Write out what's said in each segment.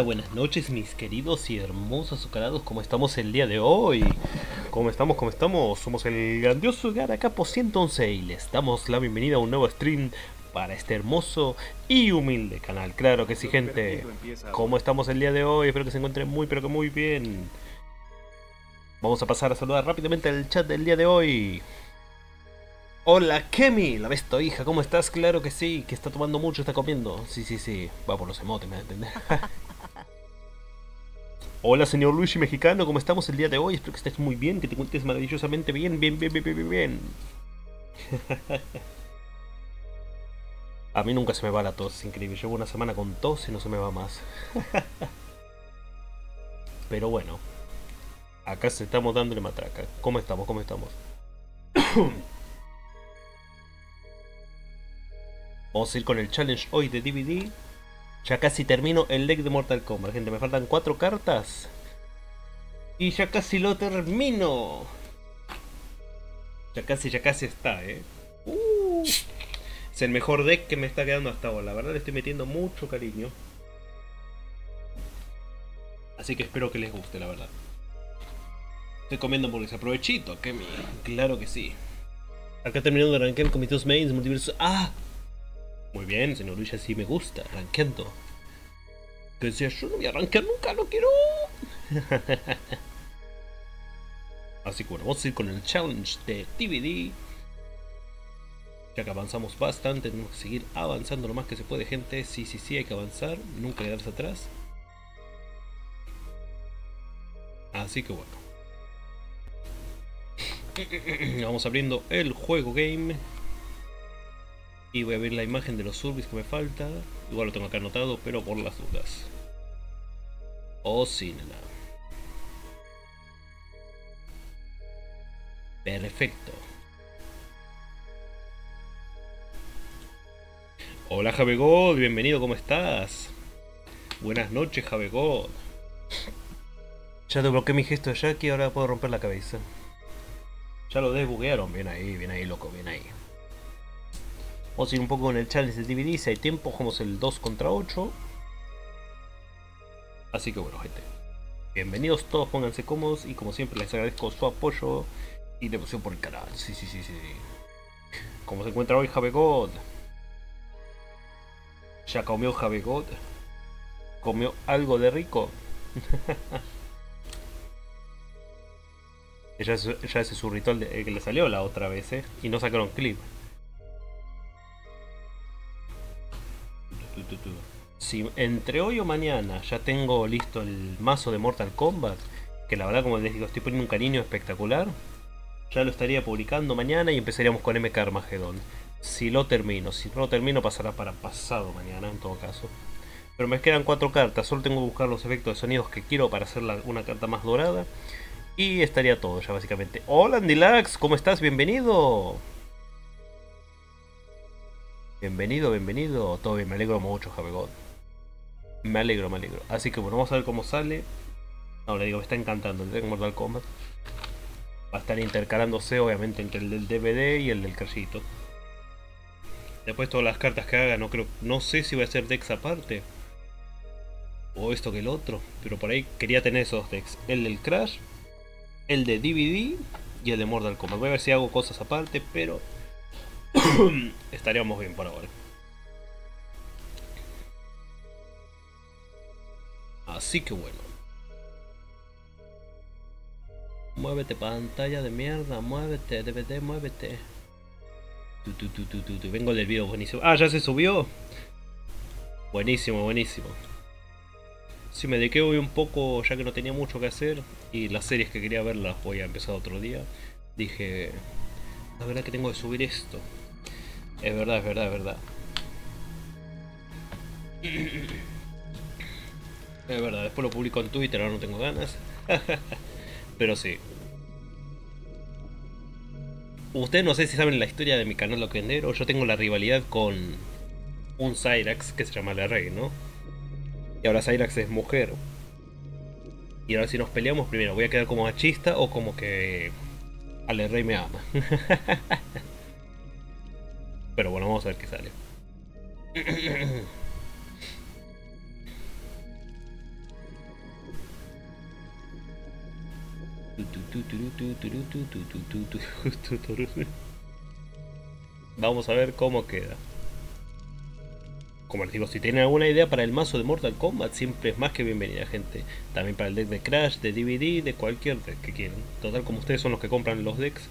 Hola, buenas noches mis queridos y hermosos azucarados, ¿cómo estamos el día de hoy? ¿Cómo estamos? ¿Cómo estamos? Somos el grandioso Garacapo 111 y les damos la bienvenida a un nuevo stream para este hermoso y humilde canal. Claro que sí, gente. ¿Cómo estamos el día de hoy? Espero que se encuentren muy, pero que muy bien. Vamos a pasar a saludar rápidamente el chat del día de hoy. Hola Kemi, la ves hija, ¿cómo estás? Claro que sí, que está tomando mucho, está comiendo. Sí, sí, sí, va por los emotes, me entender. Hola señor Luigi Mexicano, ¿cómo estamos el día de hoy? Espero que estés muy bien, que te encuentres maravillosamente bien, bien, bien, bien, bien, bien. A mí nunca se me va la tos, es increíble. Llevo una semana con tos y no se me va más. Pero bueno, acá se estamos dándole matraca. ¿Cómo estamos? ¿Cómo estamos? Vamos a ir con el challenge hoy de DVD. Ya casi termino el deck de Mortal Kombat, gente. Me faltan cuatro cartas. Y ya casi lo termino. Ya casi, ya casi está, eh. Uh, es el mejor deck que me está quedando hasta ahora. La verdad le estoy metiendo mucho cariño. Así que espero que les guste, la verdad. Estoy comiendo porque se aprovechito, que Claro que sí. Acá terminando de arrancar con mis dos mains, multiverso. ¡Ah! Muy bien, señor Luis, así me gusta, arranqueando. Que decía, yo no voy a arrancar nunca, no quiero. así que bueno, vamos a ir con el challenge de DVD. Ya que avanzamos bastante, tenemos que seguir avanzando lo más que se puede, gente. Sí, sí, sí, hay que avanzar, nunca quedarse atrás. Así que bueno. Vamos abriendo el juego game. Y voy a ver la imagen de los survis que me falta. Igual lo tengo acá anotado, pero por las dudas. Oh, sí, nada. Perfecto. Hola Javegod, bienvenido, ¿cómo estás? Buenas noches Javegod. Ya desbloqueé mi gesto de Jackie, ahora puedo romper la cabeza. Ya lo desbuguearon, bien ahí, bien ahí, loco, bien ahí. Vamos a ir un poco con el challenge de DVD. Si hay tiempo, jugamos el 2 contra 8. Así que bueno, gente. Bienvenidos todos, pónganse cómodos. Y como siempre, les agradezco su apoyo y devoción por el canal. Sí, sí, sí, sí. ¿Cómo se encuentra hoy Javegod? ¿Ya comió Javegod? ¿Comió algo de rico? ya, ese es su ritual que le salió la otra vez, ¿eh? Y no sacaron clip. Si entre hoy o mañana ya tengo listo el mazo de Mortal Kombat, que la verdad como les digo estoy poniendo un cariño espectacular, ya lo estaría publicando mañana y empezaríamos con MK Armageddon. Si lo termino, si no lo termino pasará para pasado mañana en todo caso. Pero me quedan cuatro cartas, solo tengo que buscar los efectos de sonidos que quiero para hacer una carta más dorada. Y estaría todo ya básicamente. Hola Andilax, ¿cómo estás? Bienvenido. Bienvenido, bienvenido. Todo bien, me alegro mucho, Javegod. Me alegro, me alegro. Así que bueno, vamos a ver cómo sale. No, le digo, me está encantando el de Mortal Kombat. Va a estar intercalándose, obviamente, entre el del DVD y el del Crashito. Después todas las cartas que haga, no creo, no sé si va a ser Dex aparte. O esto que el otro. Pero por ahí quería tener esos decks. El del Crash, el de DVD y el de Mortal Kombat. Voy a ver si hago cosas aparte, pero estaríamos bien por ahora. Así que bueno. Muévete pantalla de mierda, muévete, DVD, muévete. Vengo del video buenísimo. Ah, ya se subió. Buenísimo, buenísimo. Si me dediqué hoy un poco, ya que no tenía mucho que hacer, y las series que quería ver las voy a empezar otro día, dije, la verdad que tengo que subir esto. Es verdad, es verdad, es verdad. Es verdad, después lo publico en Twitter, ahora no tengo ganas. Pero sí. Ustedes no sé si saben la historia de mi canal Loquendero. Yo tengo la rivalidad con un Cyrax que se llama Le Rey, ¿no? Y ahora Cyrax es mujer. Y ahora si nos peleamos, primero voy a quedar como machista o como que Ale Rey me ama. pero bueno, vamos a ver qué sale. Vamos a ver cómo queda. Como les digo, si tienen alguna idea para el mazo de Mortal Kombat, siempre es más que bienvenida, gente. También para el deck de Crash, de DVD, de cualquier deck que quieran. Total, como ustedes son los que compran los decks,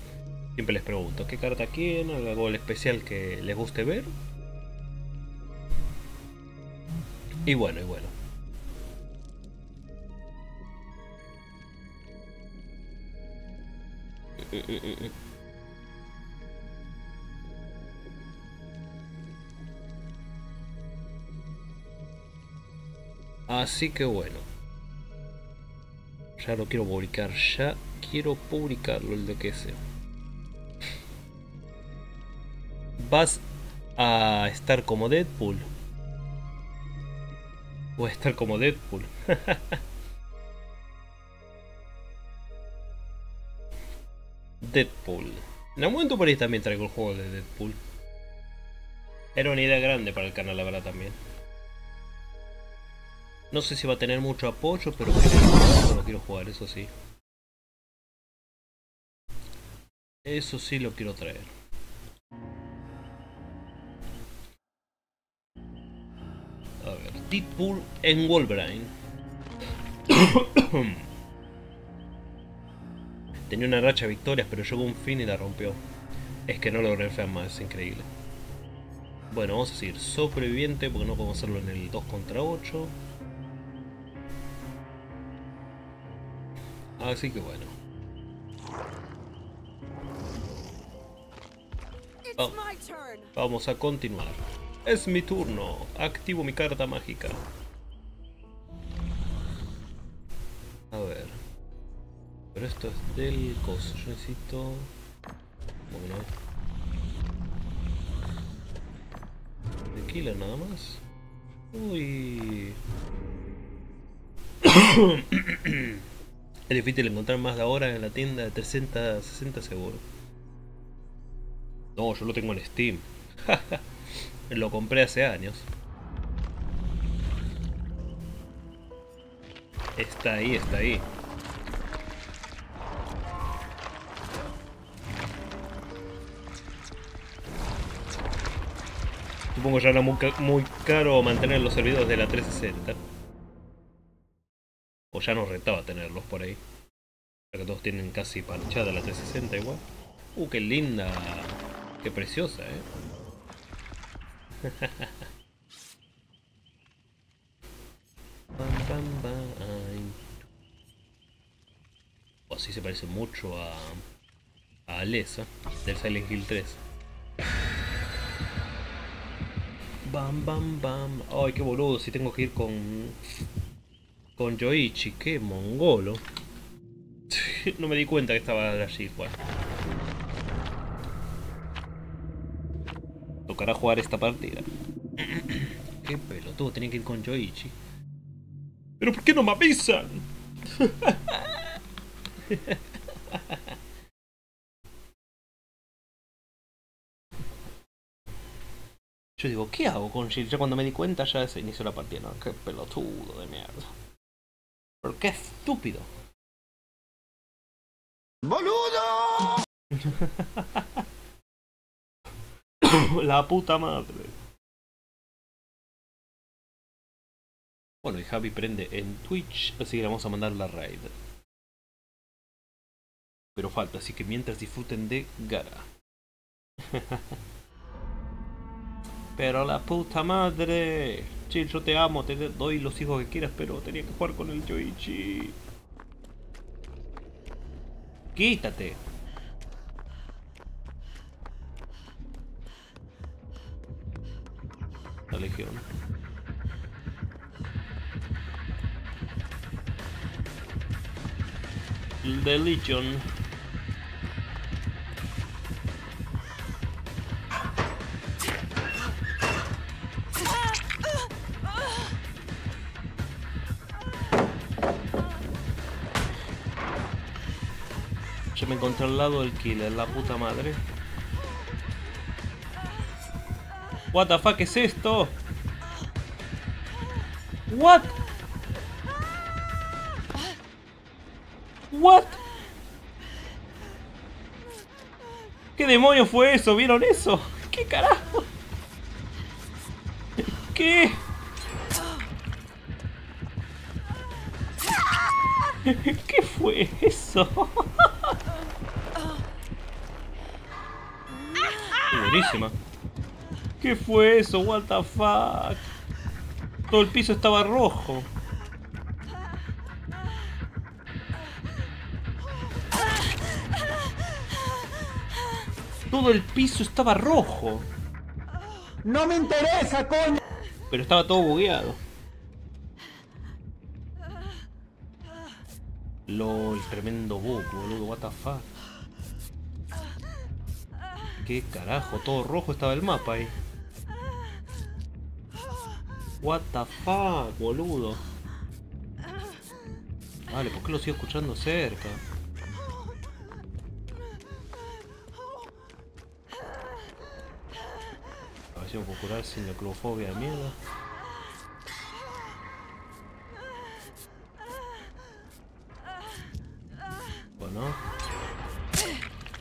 siempre les pregunto, ¿qué carta quieren? ¿Algo especial que les guste ver? Y bueno, y bueno. Así que bueno. Ya lo quiero publicar, ya quiero publicarlo el de que sea. Vas a estar como Deadpool. O a estar como Deadpool. Deadpool. En algún momento por ahí también traigo el juego de Deadpool. Era una idea grande para el canal, la verdad, también. No sé si va a tener mucho apoyo, pero lo quiero jugar, eso sí. Eso sí lo quiero traer. Deadpool en Wolverine. Tenía una racha de victorias, pero llegó un fin y la rompió. Es que no logré enfermar, es increíble. Bueno, vamos a decir sobreviviente porque no podemos hacerlo en el 2 contra 8. Así que bueno. vamos a continuar. Es mi turno. Activo mi carta mágica. A ver. Pero esto es del coso. Yo necesito... Bueno. Killer nada más. Uy. Es difícil encontrar más de ahora en la tienda de 360 seguro. No, yo lo tengo en Steam. lo compré hace años. Está ahí, está ahí. Supongo ya era muy, caro mantener los servidores de la 360. O ya nos rentaba tenerlos por ahí. Ya que todos tienen casi parchada la 360 igual. Uh, qué linda. Qué preciosa, eh. O así se parece mucho a, a Alessa del Silent Hill 3. Bam, bam, bam. Ay, qué boludo, si tengo que ir con con Yoichi, qué mongolo. no me di cuenta que estaba allí, Juan. Tocará jugar esta partida. qué pelotudo, tenía que ir con Yoichi. ¿Pero por qué no me avisan? Yo digo, ¿qué hago con Jill? Ya cuando me di cuenta ya se inició la partida. No, qué pelotudo de mierda. ¿Por qué estúpido? ¡Boludo! la puta madre. Bueno, y Javi prende en Twitch, así que le vamos a mandar la raid. Pero falta, así que mientras disfruten de Gara. Pero la puta madre. Chill, yo te amo, te doy los hijos que quieras, pero tenía que jugar con el Yoichi. Quítate. La legión. The Legion. me encontré al lado del killer, la puta madre. What the fuck es esto? What? What? ¿Qué demonios fue eso? ¿Vieron eso? ¿Qué carajo? ¿Qué? ¿Qué fue eso? ¿Qué fue eso? What the fuck? Todo el piso estaba rojo. Todo el piso estaba rojo. No me interesa, coño. Pero estaba todo bugueado. LOL, tremendo bug, boludo, what the fuck. ¿Qué carajo? Todo rojo estaba el mapa ahí. What the fuck, boludo. Vale, ¿por qué lo sigo escuchando cerca? A ver si me puedo curar sin la de mierda. Bueno.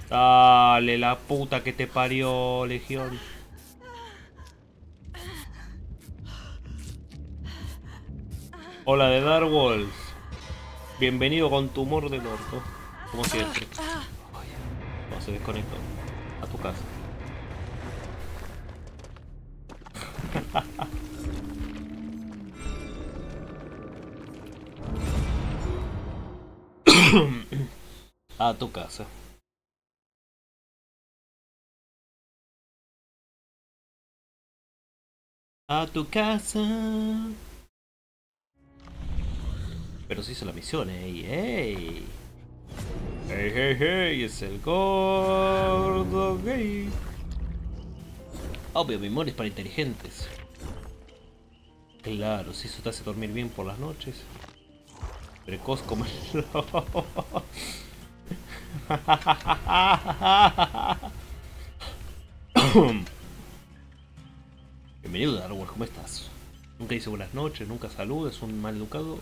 Dale, la puta que te parió, Legión. Hola de Dark Wolves. Bienvenido con tumor del orto. Como siempre. No se desconectó. A tu casa. A tu casa. A tu casa. Pero se hizo la misión, ey, ey. Hey, hey, hey, es el gordo gay. Obvio, memorias para inteligentes. Claro, si eso te hace dormir bien por las noches. Precoz como el Bienvenido Darwin, ¿cómo estás? Nunca dice buenas noches, nunca saludes, un mal educado.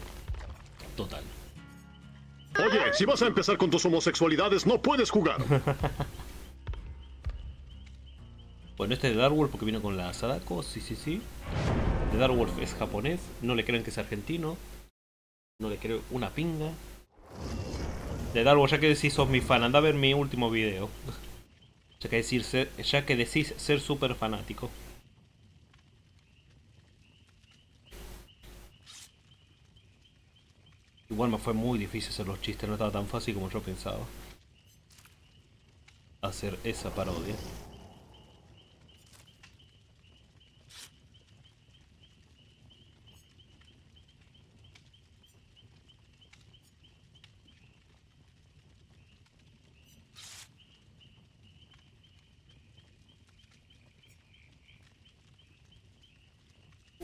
Total. Oye, si vas a empezar con tus homosexualidades, no puedes jugar. Bueno, este es de Darwolf porque vino con la Sadako, sí, sí, sí. De Darwolf es japonés, no le creen que es argentino. No le creo una pinga. De Darwolf, ya que decís sos mi fan, anda a ver mi último video. Ya que, decir ser- ya que decís ser súper fanático. Igual me fue muy difícil hacer los chistes, no estaba tan fácil como yo pensaba. Hacer esa parodia.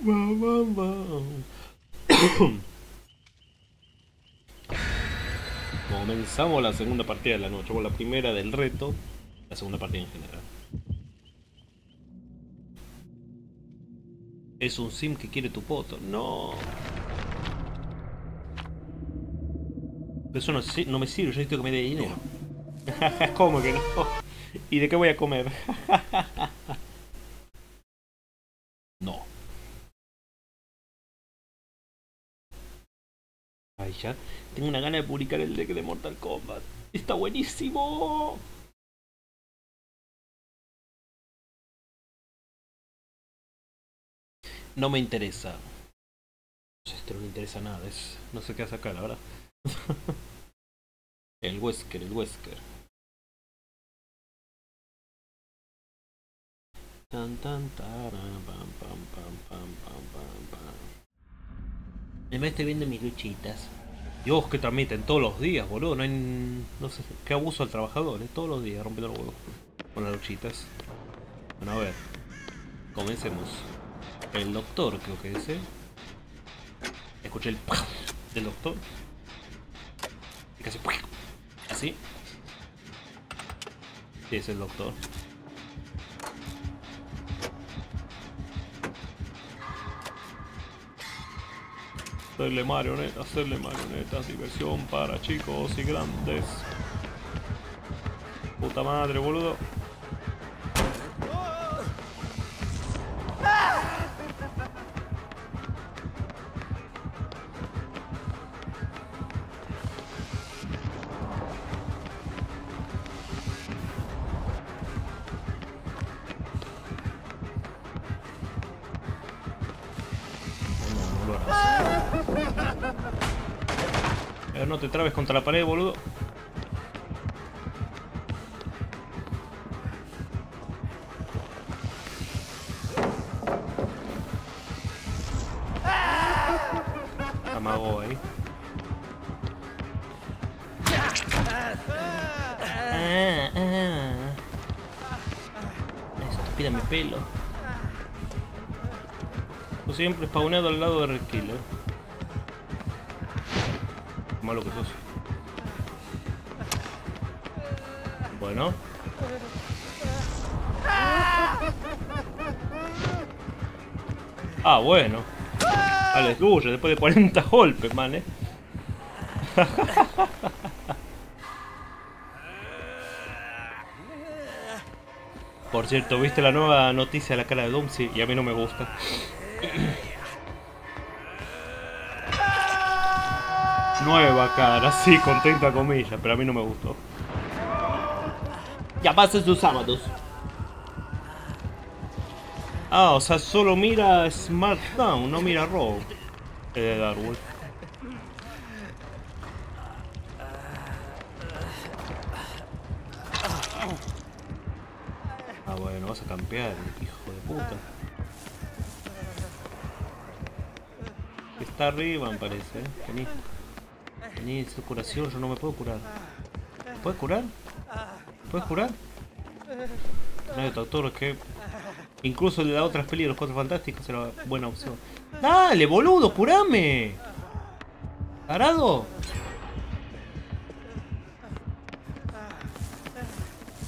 Bam, bam, bam. Comenzamos la segunda partida de la noche, o la primera del reto, la segunda partida en general. Es un sim que quiere tu foto, no. Eso no, no me sirve, yo necesito que me dé dinero. ¿Cómo que no? ¿Y de qué voy a comer? Tengo una gana de publicar el deck de Mortal Kombat. Está buenísimo. No me interesa. Este no me interesa nada. Es... No sé qué hace acá, la verdad. el Wesker, el Wesker. Tan tan estoy viendo mis luchitas. Dios, que transmiten todos los días, boludo. No hay. No sé. Qué abuso al trabajador, ¿eh? Todos los días rompiendo los huevos. Con las luchitas. Bueno, a ver. Comencemos. El doctor, creo que es, ¿eh? Escuché el. del doctor. Y casi. Así. Sí, es el doctor. Hacerle marionetas, hacerle marionetas, diversión para chicos y grandes. Puta madre, boludo. Contra la pared, boludo. Amagó ahí. Ah, ah. Estúpida mi pelo. Yo siempre spawnado al lado de Red Ah, bueno. Aleluya, después de 40 golpes, man, eh. Por cierto, ¿viste la nueva noticia de la cara de Doom? Y a mí no me gusta. Nueva cara, sí, con 30 comillas, pero a mí no me gustó. Ya pasen sus sábados. Ah, o sea, solo mira SmackDown, no mira Raw. El de Darwin. Ah, bueno, vas a campear, hijo de puta. Está arriba, me parece, ¿eh? Vení. Vení, su curación, yo no me puedo curar. ¿Puedes curar? ¿Puedes curar? No, doctor, es que Incluso las otras pelis de los Cuatro Fantásticos era buena opción. ¡Dale, boludo! ¡Curame! ¿Parado?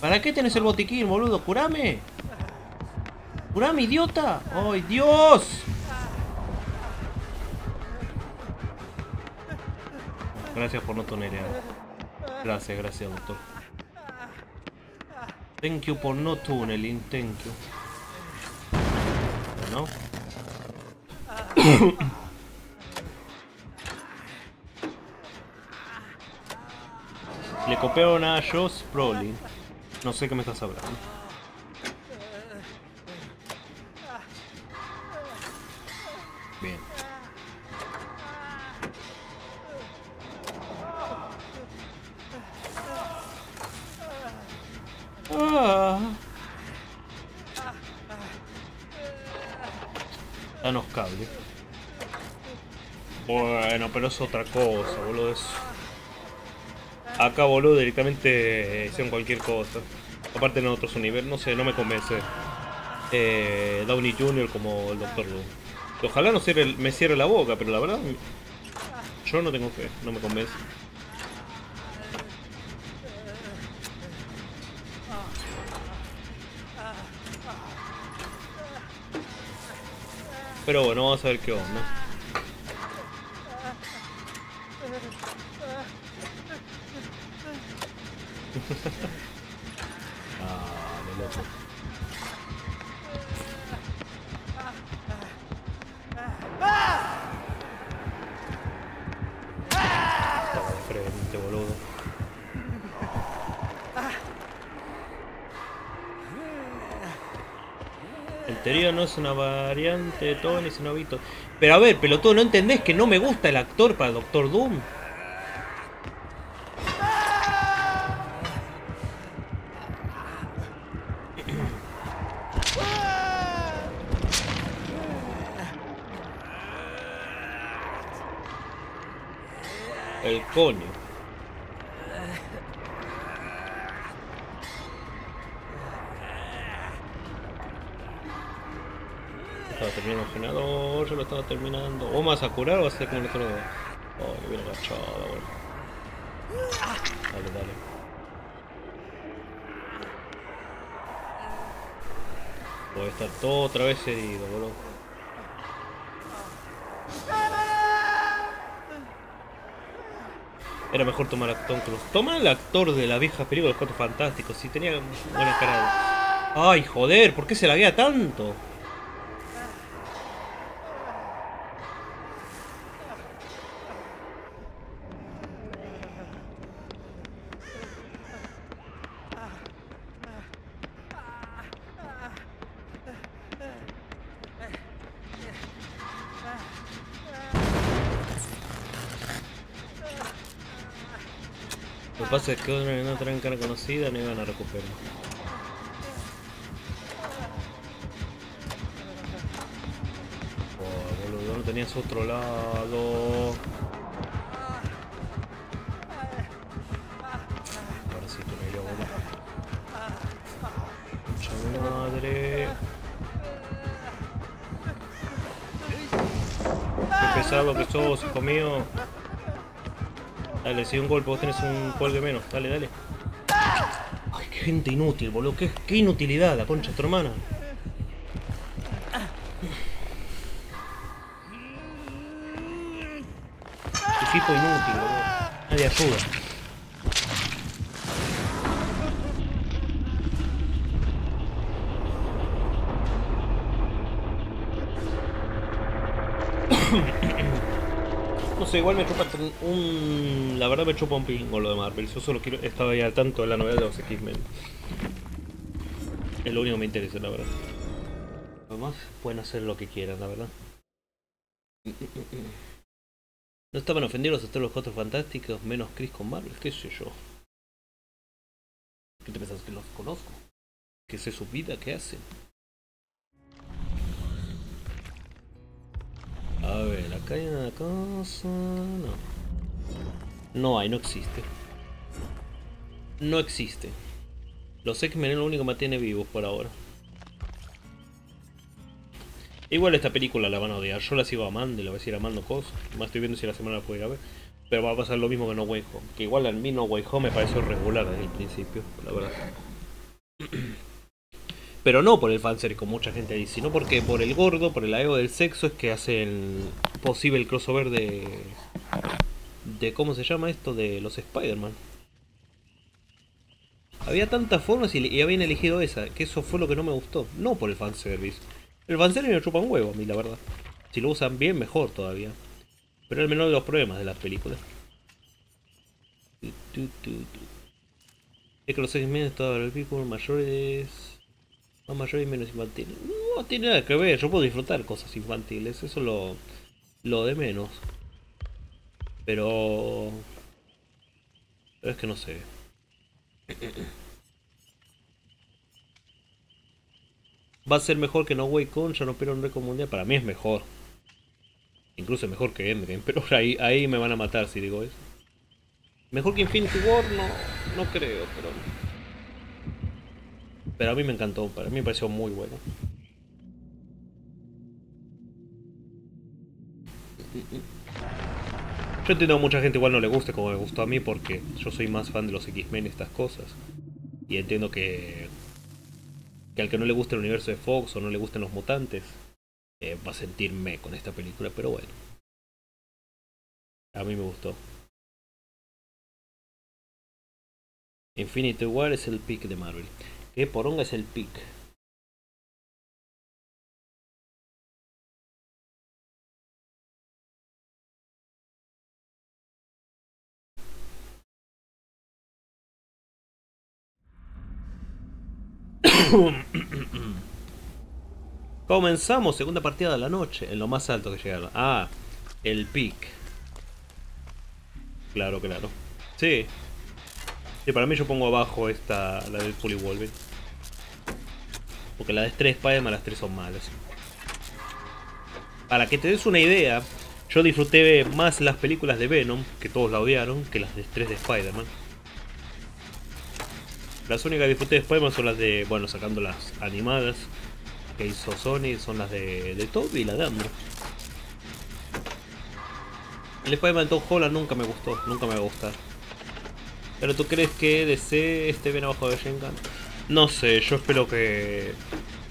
¿Para qué tenés el botiquín, boludo? ¡Curame! ¡Curame, idiota! ¡Ay, Dios! Gracias por no tonerear. Gracias, gracias, doctor. Thank you por no tunneling, thank you. Le copiaron a Josh Brolin. No sé qué me estás hablando. Bien. Ah. Danos cable. Bueno, pero es otra cosa, boludo. Es... Acá, boludo, directamente hicieron cualquier cosa. Aparte en otros universos, no sé, no me convence. Eh, Downey Jr. como el Doctor Doom. Ojalá no cierre, me cierre la boca, pero la verdad, yo no tengo fe, no me convence. Pero bueno, vamos a ver qué onda. Teoría no es una variante de Tony, sino Vito. Pero a ver, pelotudo, ¿no entendés que no me gusta el actor para Doctor Doom? El coño. Terminando. ¿O más a curar o a hacer como el otro? Oh, bueno. Dale, dale. Puede estar todo otra vez herido, boludo. Era mejor tomar a Tom Cruise. Toma el actor de la vieja película los Cuatro Fantásticos. Si tenía buena cara. Ay, joder, ¿por qué se la guía tanto? Pasa es que no traen cara conocida no iban a recuperar. Oh, boludo, no tenías otro lado. Ahora sí que me dio boludo. Mucha madre. Qué pesado que sos, hijo mío. Dale, si un golpe vos tenés un cuelgue menos. Dale, dale. Ay, qué gente inútil, boludo. Qué, qué inutilidad la concha tu hermana. Equipo inútil, boludo. Nadie ayuda. Sé, igual me chupa un... La verdad me chupa un pingo lo de Marvel. Yo solo quiero... Estaba ahí al tanto de la novela de los X-Men. Es lo único que me interesa, la verdad. Además, pueden hacer lo que quieran, la verdad. No estaban ofendidos hasta los cuatro fantásticos, menos Chris con Marvel, qué sé yo. ¿Qué te pensás que los conozco? ¿Qué sé su vida? ¿Qué hacen? A ver, acá hay una cosa... No. No hay, no existe. No existe. Los X-Men es lo único que mantiene vivos por ahora. Igual esta película la van a odiar. Yo la sigo amando y la voy a seguir amando cosas. Más estoy viendo si la semana la puedo ir ver. Pero va a pasar lo mismo que No Way Home. Que igual a mí No Way Home me pareció regular desde el principio, la verdad. Pero no por el fanservice, como mucha gente dice, sino porque por el gordo, por el ego del sexo, es que hacen posible el crossover de. de ¿Cómo se llama esto? De los Spider-Man. Había tantas formas y, y, habían elegido esa, que eso fue lo que no me gustó. No por el fanservice. El fanservice me chupa un huevo a mí, la verdad. Si lo usan bien, mejor todavía. Pero es el menor de los problemas de las películas. Es que los X-Men todos los people mayores. Más mayor y menos infantil. No tiene nada que ver, yo puedo disfrutar cosas infantiles, eso es lo, lo de menos. Pero... Pero es que no sé. Va a ser mejor que No Way Con, ya no espero un récord mundial. Para mí es mejor. Incluso mejor que Endgame, pero ahí, ahí me van a matar si digo eso. Mejor que Infinity War, no, no creo, pero... Pero a mí me encantó, para mí me pareció muy bueno. Yo entiendo que mucha gente igual no le guste como me gustó a mí porque yo soy más fan de los X-Men y estas cosas. Y entiendo que, que al que no le guste el universo de Fox o no le gusten los mutantes, eh, va a sentirme con esta película, pero bueno. A mí me gustó. Infinity War es el pick de Marvel. Que poronga es el pick. Comenzamos, segunda partida de la noche, en lo más alto que llegaron. Ah, el pick. Claro, claro. Sí. Sí, para mí yo pongo abajo esta, la del Wolverine. Porque la de tres Spider-Man, las tres son malas. Para que te des una idea, yo disfruté más las películas de Venom, que todos la odiaron, que las de tres de Spider-Man. Las únicas que disfruté de Spider-Man son las de, bueno, sacando las animadas que hizo Sony, son las de, de Toby y la de Andrew. El Spider-Man Tom Holland nunca me gustó, nunca me va a gustar. Pero tú crees que DC esté bien abajo de Shenkan? No sé, yo espero que,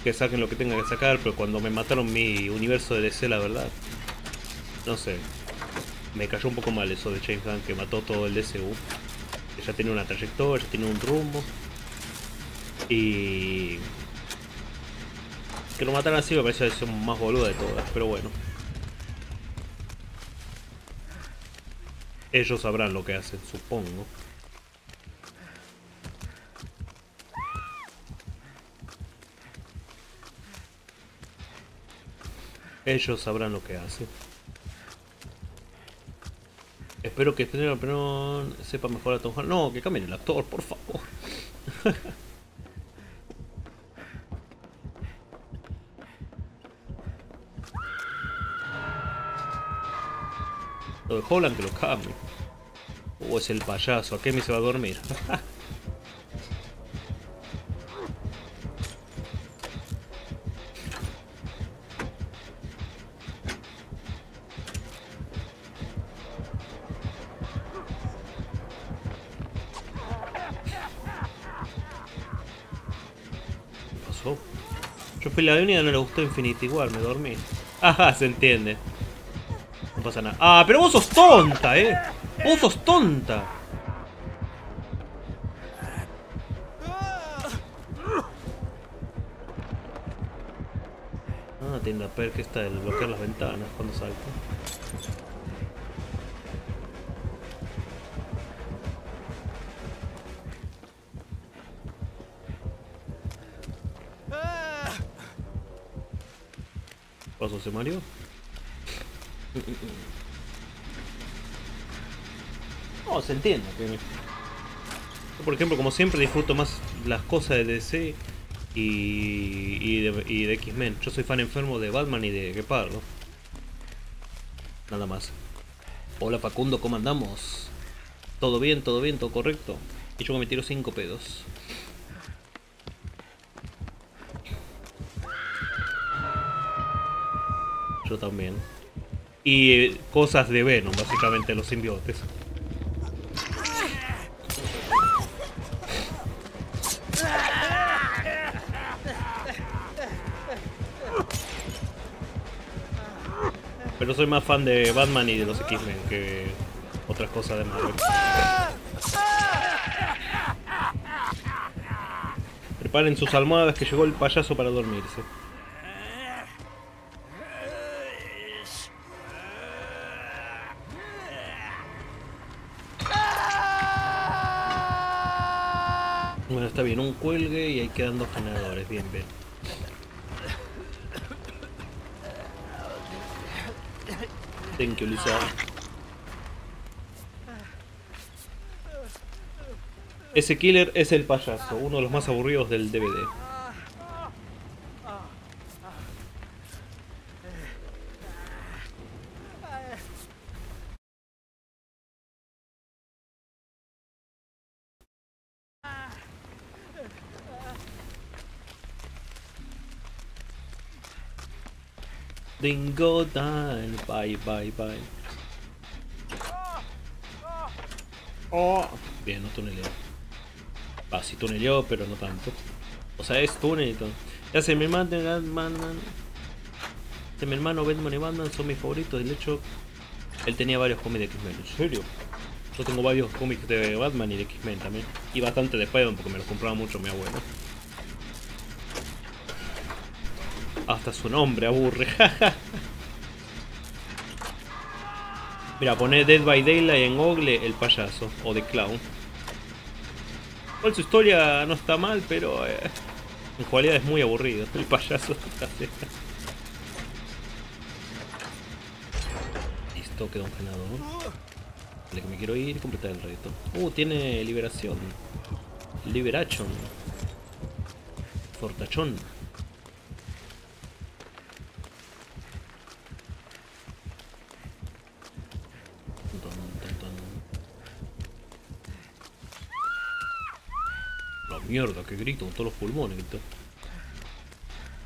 que saquen lo que tengan que sacar, pero cuando me mataron mi universo de DC, la verdad, no sé. Me cayó un poco mal eso de Shenkan que mató todo el DCU. Ya tiene una trayectoria, tiene un rumbo. Y... Que lo mataran así me parece la más boluda de todas, pero bueno. Ellos sabrán lo que hacen, supongo. Ellos sabrán lo que hacen. Espero que Peter pero sepa mejor a Tom Holland. No, que cambien el actor, por favor. Lo de Holland que lo cambie. O es el payaso, ¿a qué me se va a dormir? fui la única no le gustó Infinity igual, me dormí. Ajá, se entiende. No pasa nada. Ah, pero vos sos tonta, eh. Vos sos tonta. Ah, tiene la perk esta de bloquear las ventanas cuando salta. ¿Pasó ese Mario? No, se entiende. Yo, por ejemplo, como siempre, disfruto más las cosas de DC y, y de, y de X-Men. Yo soy fan enfermo de Batman y de Gepardo. Nada más. Hola Facundo, ¿cómo andamos? ¿Todo bien? ¿Todo bien? ¿Todo correcto? Y yo me tiro 5 pedos. También. Y cosas de Venom, básicamente, los simbiotes. Pero soy más fan de Batman y de los X-Men que otras cosas de Marvel. Preparen sus almohadas que llegó el payaso para dormirse. Bueno, está bien, un cuelgue y ahí quedan dos generadores, bien, bien. Thank you, Lisa. Ese killer es el payaso, uno de los más aburridos del DVD. Dingo Dan, bye bye bye. Oh. Bien, no tuneleó. Ah, sí tuneleó, pero no tanto. O sea, es túnel. Ya se mi hermano, Batman. Se mi hermano Batman y Batman son mis favoritos. De hecho, él tenía varios cómics de X-Men. ¿En serio? Yo tengo varios cómics de Batman y de X-Men también. Y bastante de Spider-Man porque me los compraba mucho mi abuelo. Hasta su nombre aburre. Mira, pone Dead by Daylight en Google el payaso o The Clown. Igual su historia no está mal, pero eh, en realidad es muy aburrido. El payaso. Listo, queda un generador. Dale que me quiero ir y completar el reto. Uh, tiene liberación. Liberation. Fortachón. Mierda, que grito con todos los pulmones. grito.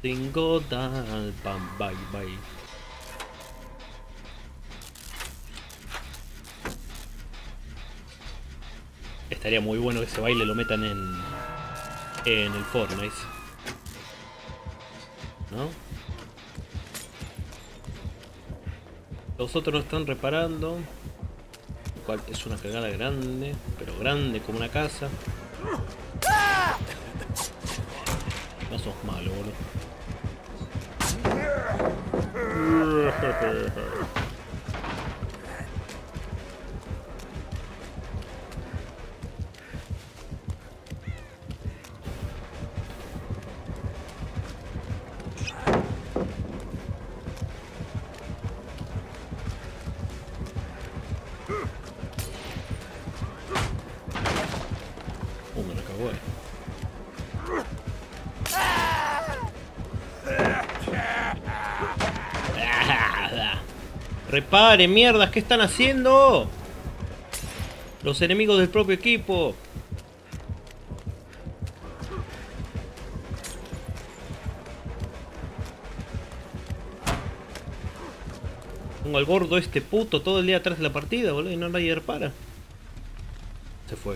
Tengo tal pam bye bye. Estaría muy bueno que ese baile lo metan en en el Fortnite. ¿No? Los otros no están reparando. Lo cual es una cagada grande, pero grande como una casa. No sos Repare, mierdas, ¿qué están haciendo? Los enemigos del propio equipo. Pongo al gordo este puto todo el día atrás de la partida, boludo, y no nadie repara. Se fue.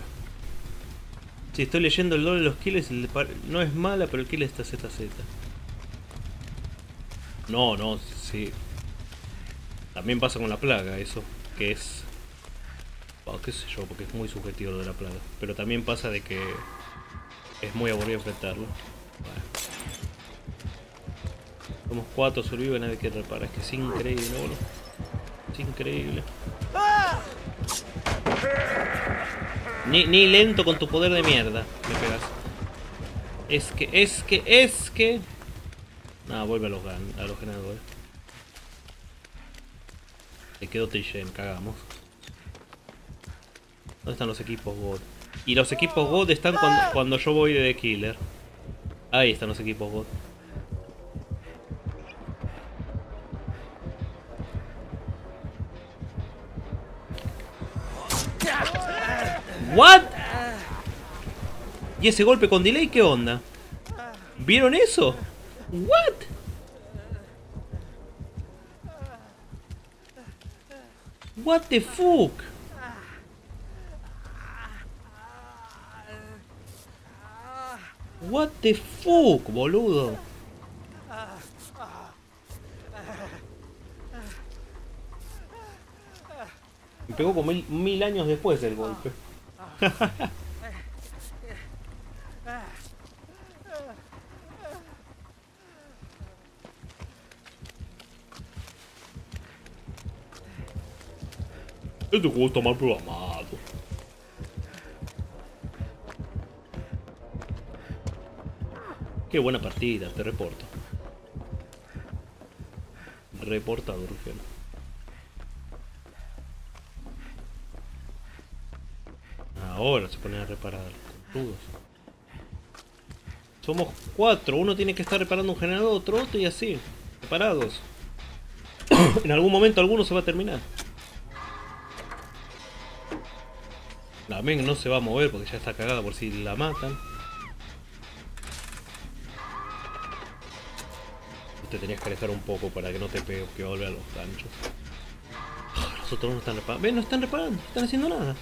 Si estoy leyendo el lore de los kills, no es mala, pero el kill está ZZ. No, no, sí. También pasa con la plaga, eso, que es... oh, qué sé yo, porque es muy subjetivo lo de la plaga. Pero también pasa de que es muy aburrido enfrentarlo. Bueno. Somos cuatro, sobrevive, nadie quiere reparar. Es que es increíble, boludo. Es increíble. Ni, lento con tu poder de mierda me pegas. Es que, es que, es que... Nada, vuelve a los, a los ganadores. Le quedó Trishen, cagamos. ¿Dónde están los equipos God? Y los equipos God están cuando, cuando yo voy de Killer. Ahí están los equipos God. ¿What? ¿Y ese golpe con delay qué onda? ¿Vieron eso? ¿What? What the fuck? What the fuck, boludo? Me pegó como mil, mil años después del golpe. Este juego está mal programado. Qué buena partida, te reporto. Reportado, Rufiano. Ahora se ponen a reparar, conchudos. Somos cuatro, uno tiene que estar reparando un generador, otro otro y así. Separados. en algún momento alguno se va a terminar. La men no se va a mover porque ya está cagada por si la matan. Te tenías que alejar un poco para que no te pegue que vuelve a los ganchos. Ah, Los otros no están reparando. Ven, no están reparando, no están haciendo nada.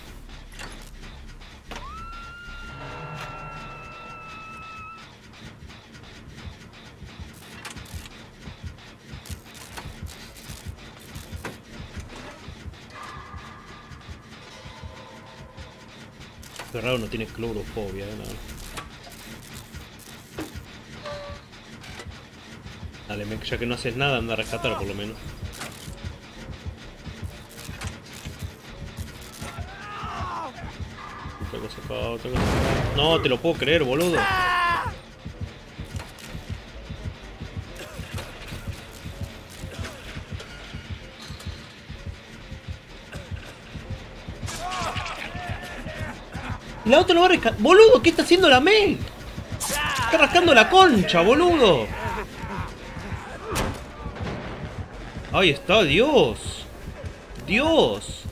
Raro no tiene clorofobia, eh, nada. Dale, ya que no haces nada, anda a rescatar por lo menos. Otra cosa otra cosa. No, te lo puedo creer, boludo. Lo. Boludo, ¿qué está haciendo la Mel? Está rascando la concha, boludo. Ahí está, Dios. Dios.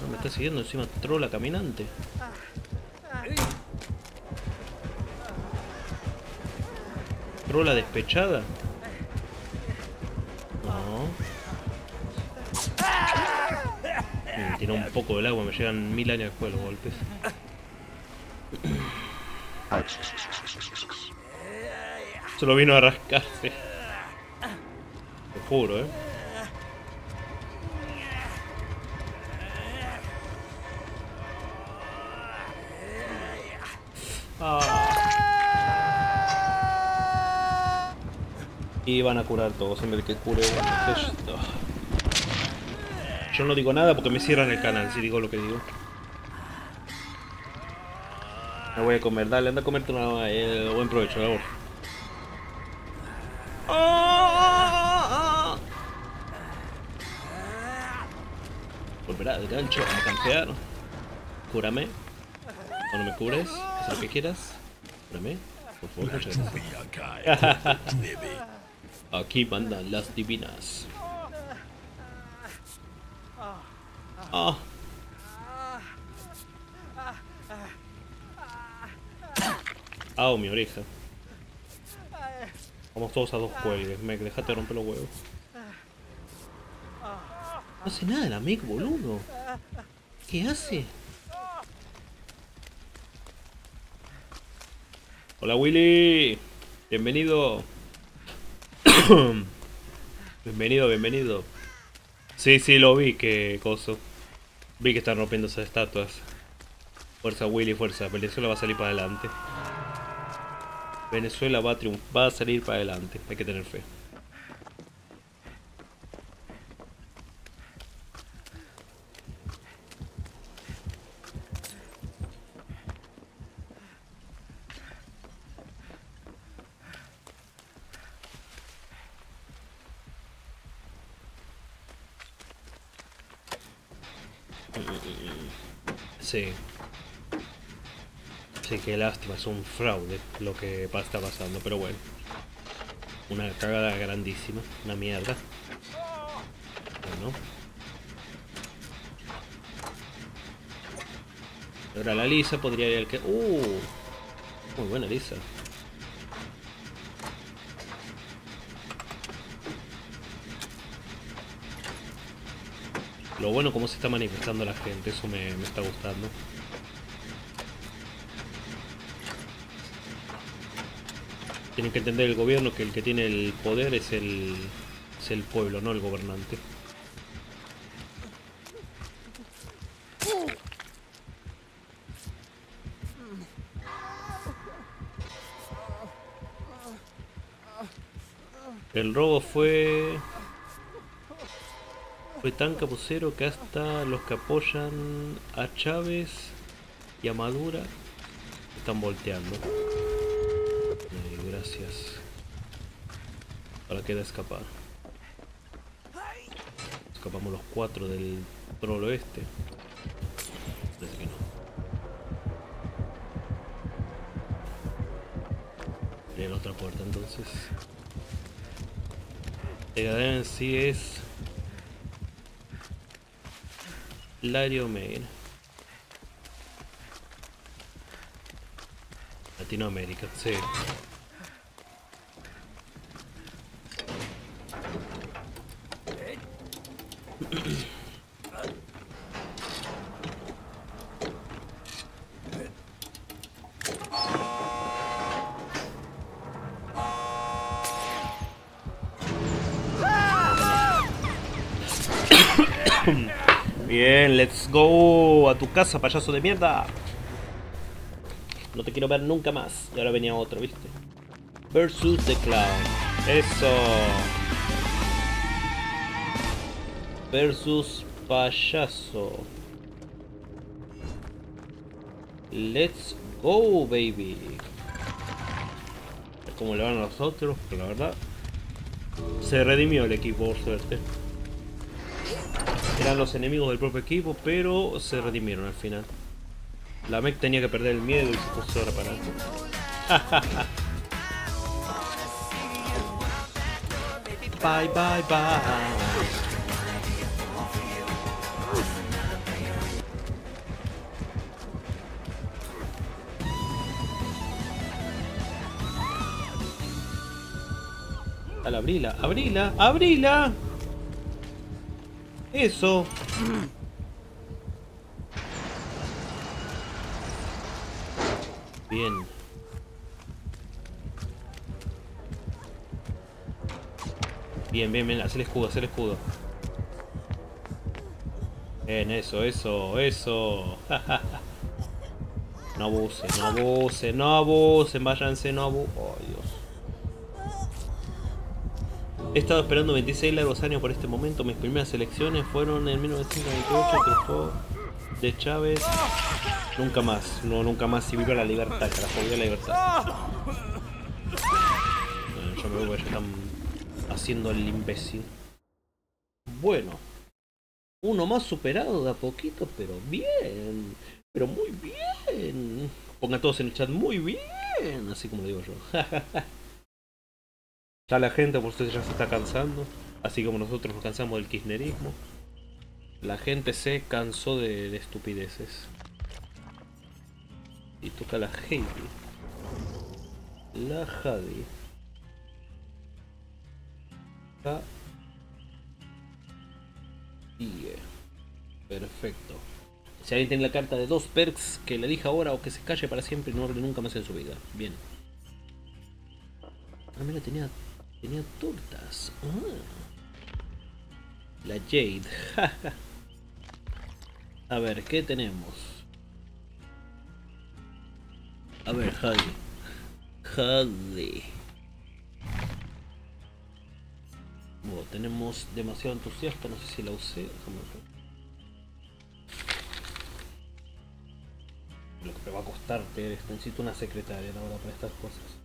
No, me está siguiendo encima trola caminante. Trola despechada. No. Me tiró un poco del agua, me llegan mil años después los golpes. Solo vino a rascarse. Te juro, eh. Y van a curar todos en vez de que cure uno. Esto. Yo no digo nada porque me cierran el canal si digo lo que digo. Me voy a comer, dale, anda a comerte una eh, buen provecho, por favor. Volverá el gancho a campear. Cúrame. O no me cubres, haz lo que quieras. Cúrame, por favor, muchas gracias. Aquí mandan las divinas. Ah. Ah, mi oreja. Vamos todos a dos cuelgues. Me dejate romper los huevos. No hace nada el amigo, boludo. ¿Qué hace? Hola Willy. Bienvenido. bienvenido, bienvenido. Sí, sí, lo vi, que coso. Vi que están rompiendo esas estatuas. Fuerza Willy, fuerza. Venezuela va a salir para adelante. Venezuela va a va a salir para adelante. Hay que tener fe. Sí. Sí, qué lástima, es un fraude lo que está pasando, pero bueno. Una cagada grandísima, una mierda. Bueno. Ahora la Lisa podría ir al que... ¡Uh! Muy buena Lisa. Lo bueno cómo se está manifestando la gente, eso me, me está gustando. Tienen que entender el gobierno que el que tiene el poder es el, es el pueblo, no el gobernante. El robo fue fue tan capucero que hasta los que apoyan a Chávez y a Madura están volteando. Ay, gracias. Ahora queda escapar. Escapamos los cuatro del troll oeste. Parece que no. En otra puerta entonces. El en sí es Lario Main. Latinoamérica, sí. Casa, payaso de mierda. No te quiero ver nunca más. Y ahora venía otro, ¿viste? Versus the Clown. Eso. Versus payaso. Let's go, baby. Como le van a los otros, la verdad. Se redimió el equipo, por suerte. Eran los enemigos del propio equipo, pero se redimieron al final. La mech tenía que perder el miedo y se puso a reparar. bye, bye, bye. Abrila, abrila, abrila. Eso. Bien. Bien, bien, bien. Haz el escudo, haz el escudo. Bien, eso, eso, eso. no abusen, no abusen, no abusen, váyanse, no abusen. He estado esperando 26 largos años por este momento. Mis primeras elecciones fueron en 1928, triunfó de Chávez. Nunca más, no, nunca más. Si viva la libertad, carajo, viva la libertad. Bueno, yo me voy, ya están haciendo el imbécil. Bueno, uno más superado de a poquito, pero bien. Pero muy bien. Pongan todos en el chat muy bien, así como digo yo. ya la gente por ustedes ya se está cansando, así como nosotros nos cansamos del kirchnerismo. La gente se cansó de, de estupideces. Y toca la Heidi. La Hadi. La... Y... Perfecto. Si alguien tiene la carta de dos perks que le dije ahora o que se calle para siempre y no hable nunca más en su vida. Bien. Ah, mira, tenía, tenía tortas. Ah. La Jade. A ver, ¿qué tenemos? A ver, Hadi. Hadi. Bueno, tenemos demasiado entusiasta, no sé si la usé. Lo que me va a costar tener esto. Necesito una secretaria ahora para estas cosas.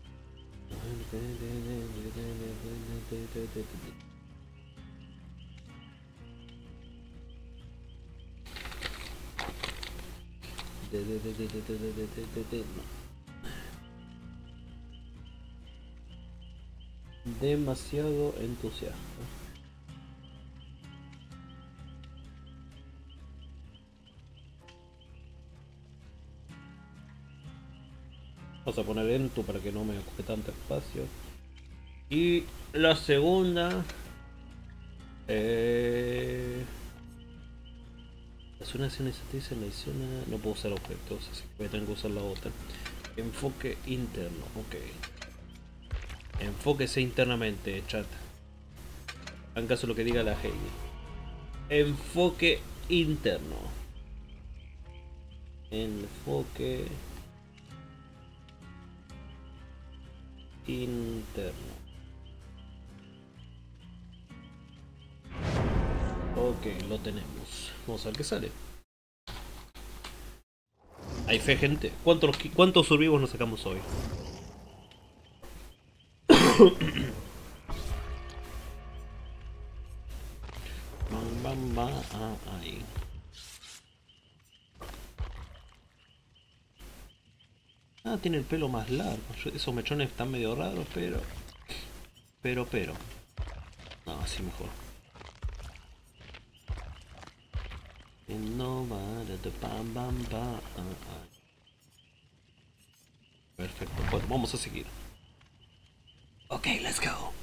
Demasiado entusiasta. Vamos a poner Entu para que no me ocupe tanto espacio. Y la segunda... Eh... Las una acciones se menciona... No puedo usar objetos, así que tener que usar la otra. Enfoque interno, ok. Enfóquese internamente, chat. Hagan caso lo que diga la Heidi. Enfoque interno. Enfoque interno. Ok, lo tenemos. Vamos a ver qué sale. Hay fe, gente. ¿Cuántos, cuántos survivos nos sacamos hoy? bam, bam, bam, ah, ahí. Ah, tiene el pelo más largo. Esos mechones están medio raros, pero... Pero, pero. No, así mejor. Ah, ah. Perfecto, bueno, vamos a seguir. Ok, let's go.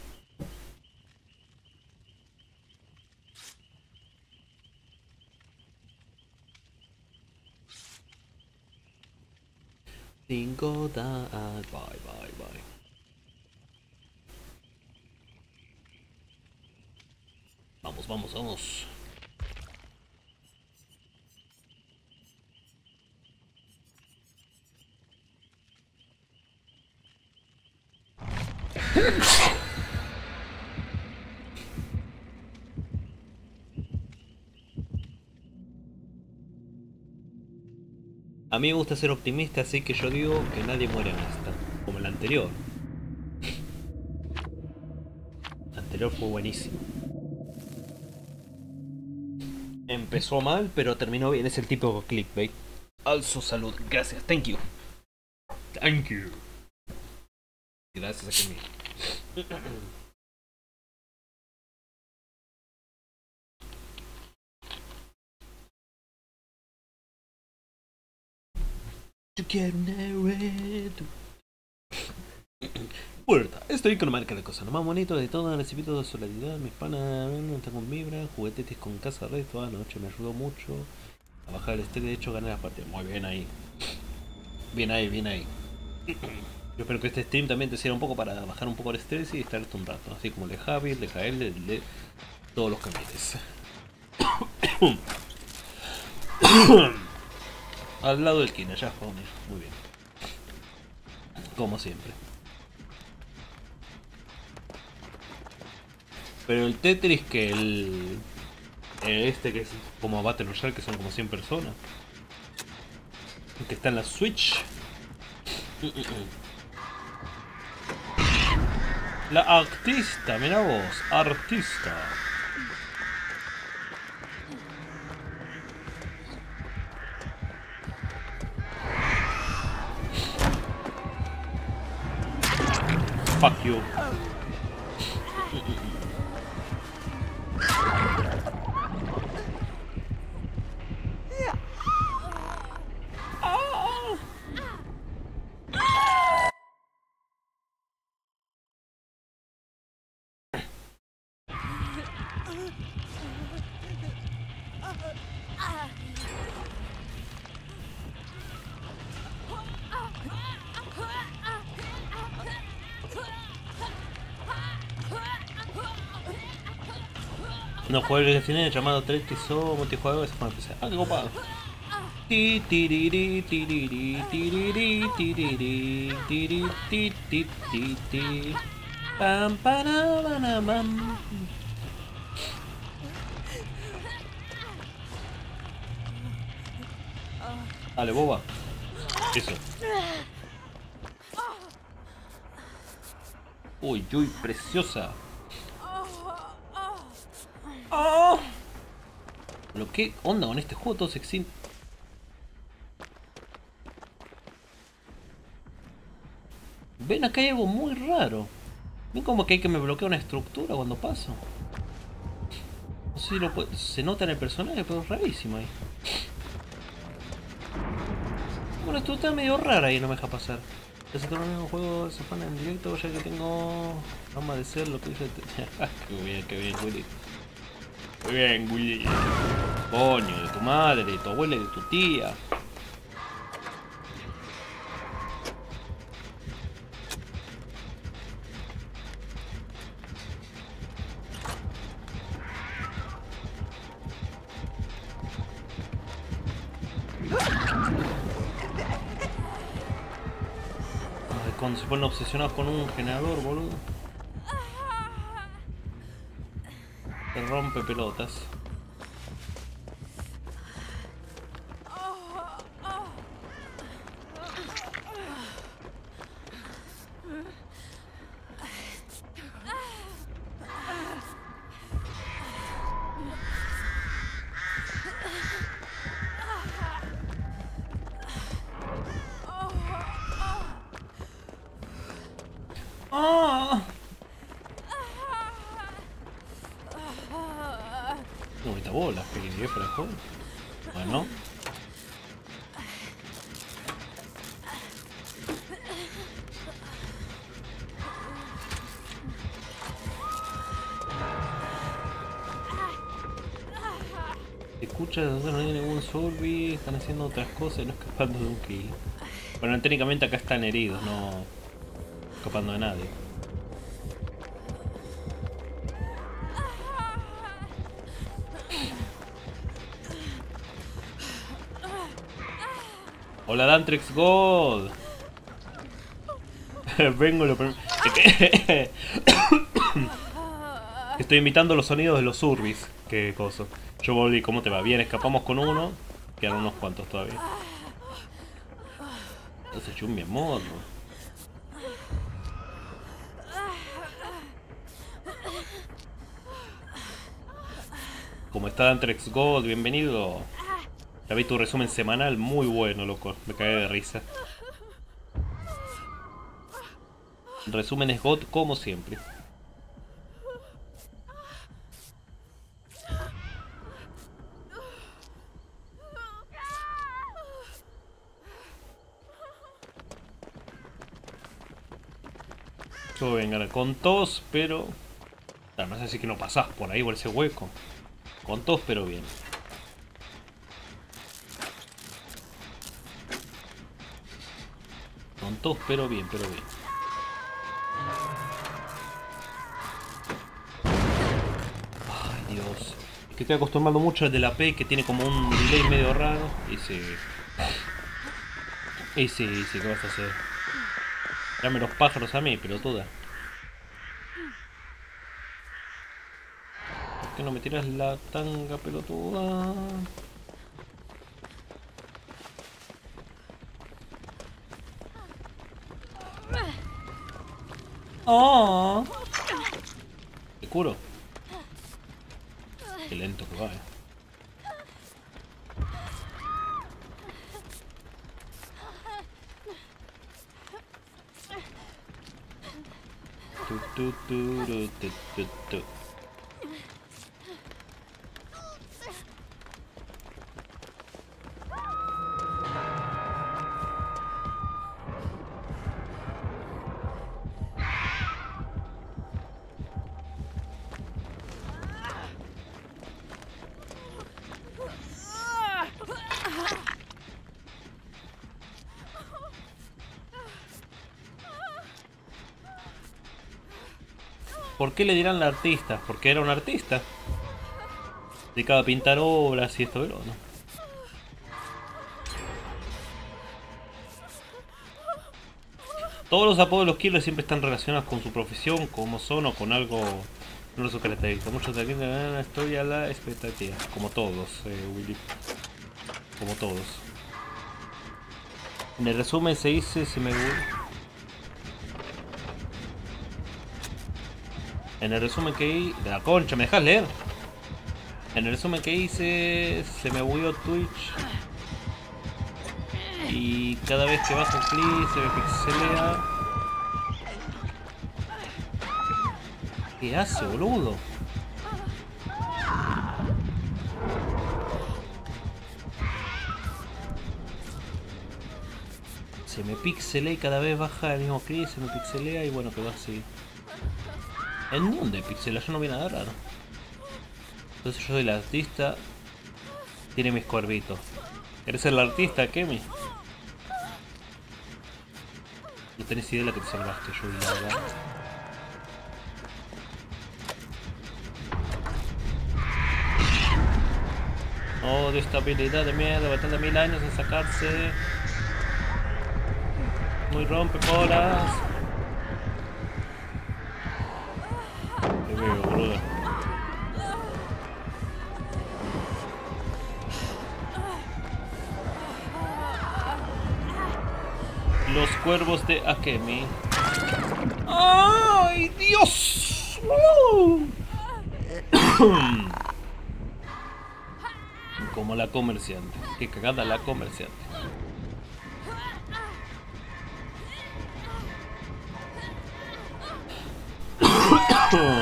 Cinco da bye bye bye. Vamos, vamos, vamos. A mí me gusta ser optimista, así que yo digo que nadie muere en esta, como el anterior. El anterior fue buenísimo. Empezó mal, pero terminó bien. Es el de clickbait. Also salud. Gracias. Thank you. Thank you. Gracias a mí. Puerta. Estoy con marca de cosa. Lo más bonito de todo, necesito de solidaridad. Mis panas están con vibra. Juguetes con casa red toda la noche. Me ayudó mucho a bajar el estrés. De hecho, gané la partida. Muy bien ahí. Bien ahí, bien ahí. Yo espero que este stream también te sirva un poco para bajar un poco el estrés y distraerte un rato. Así como el de Javi, el de Jael, el de todos los camiones. Al lado del Kina, ya Muy bien. Como siempre. Pero el Tetris que el... Este que es como Battle Royale, que son como 100 personas. Que está en la Switch. La artista, mira vos, artista. Fuck you. No juegues que tiene llamado 3 TSO multijugador fue una PC. Ah, qué copado. Pam, para, para, pam. Dale, boba. Eso. Uy, uy, preciosa. Oh. Lo que onda con este juego todo sexy. Ven acá hay algo muy raro. Ven como que hay que me bloquea una estructura cuando paso. No sé si lo puede- se nota en el personaje, pero es rarísimo ahí. Una estructura medio rara y no me deja pasar. Ese torneo un juego se pone en directo ya que tengo fama de ser lo que dice. qué bien, qué bien, Willy. Muy bien, Willy. Coño, de tu madre, de tu abuela y de tu tía. Ay, cuando se ponen obsesionados con un generador, boludo. Te están haciendo otras cosas no escapando de un kill. Bueno, técnicamente acá están heridos, no escapando de nadie. Hola Dantrix God. Vengo lo prim- Estoy imitando los sonidos de los Urbis. Qué cosa. Yo volví, ¿cómo te va? Bien, escapamos con uno. Quedan unos cuantos todavía. Entonces yo mi amor. ¿Cómo está Dantrex God? Bienvenido. Ya vi tu resumen semanal, muy bueno, loco. Me cagué de risa. Resúmenes God como siempre. Yo con tos, pero... No sé si que no pasás por ahí por ese hueco. Con tos, pero bien. Con tos, pero bien, pero bien. Ay, Dios. Es que estoy acostumbrado mucho al de la P que tiene como un delay medio raro. Y sí. Y sí, sí, ¿qué vas a hacer? Dame los pájaros a mí, pelotuda. ¿Por qué no me tiras la tanga, pelotuda? Oh. ¿Te curo? Qué lento que va, eh. Tu, tu, turu, tu, tu, tu. ¿Por qué le dirán la artista? Porque era un artista. Dedicado a pintar obras y esto, pero no. Todos los apodos de los killers siempre están relacionados con su profesión, como son o con algo no su característica. Muchos de aquí la historia a la expectativa. Como todos, eh, Willy. Como todos. En el resumen se dice, se me... En el resumen que hice... La concha, ¿me dejas leer? En el resumen que hice, se me bugueó Twitch. Y cada vez que un clip se me pixelea. ¿Qué hace, boludo? Se me pixelea y cada vez baja el mismo clip, se me pixelea y bueno, quedó así. ¿En dónde pixela? Yo no vi nada raro. Entonces yo soy el artista. Tiene mis cuervitos. ¿Eres el artista, Kemi? No tenés idea de lo que te salvaste, yo la verdad. Oh, de estabilidad de miedo, de mil años en sacarse. Muy rompe colas. Cuervos de Akemi. ¡Ay, Dios! Como la comerciante. Qué cagada la comerciante.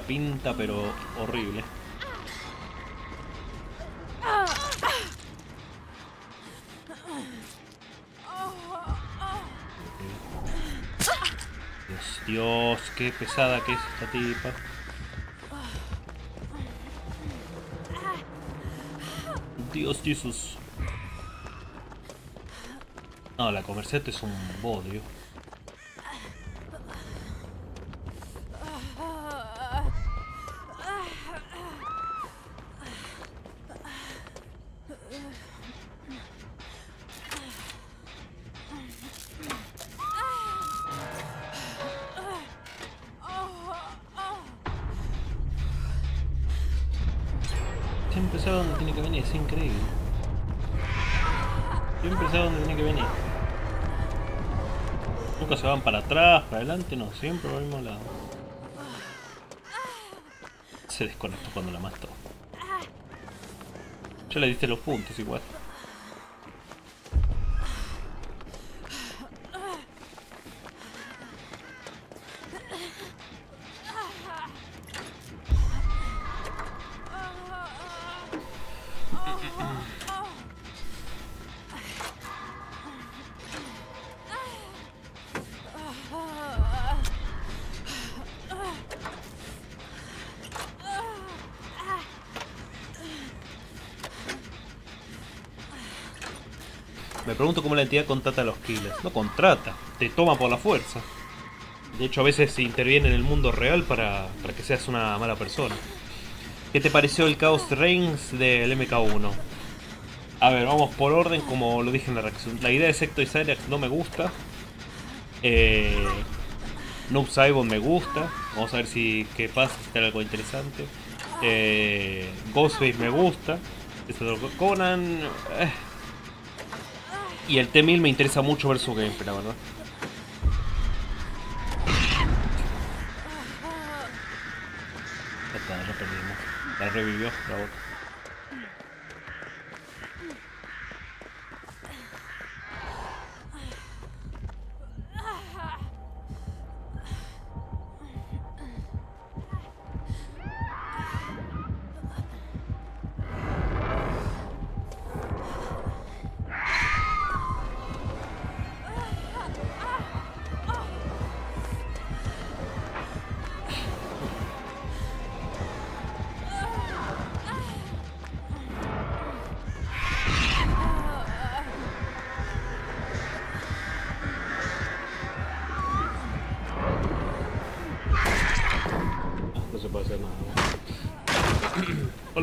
pinta pero horrible. Dios, Dios, qué pesada que es esta tipa. Dios, Jesús. No, la comerciante es un bodrio. Adelante, no, siempre por el mismo lado. Se desconectó cuando la mató. Ya le diste los puntos igual. Pregunto cómo la entidad contrata a los killers. No contrata, te toma por la fuerza. De hecho, a veces interviene en el mundo real para, para que seas una mala persona. ¿Qué te pareció el Chaos Reigns del MK1? A ver, vamos por orden, como lo dije en la reacción. La idea de Secto y Cyrax no me gusta. Eh, Noob Saibon me gusta. Vamos a ver si qué pasa, si está algo interesante. Eh, Ghostface me gusta. Este Conan. eh. Y el T-1000 me interesa mucho ver su gameplay, la verdad. Ya está, ya perdimos. La revivió, la otra.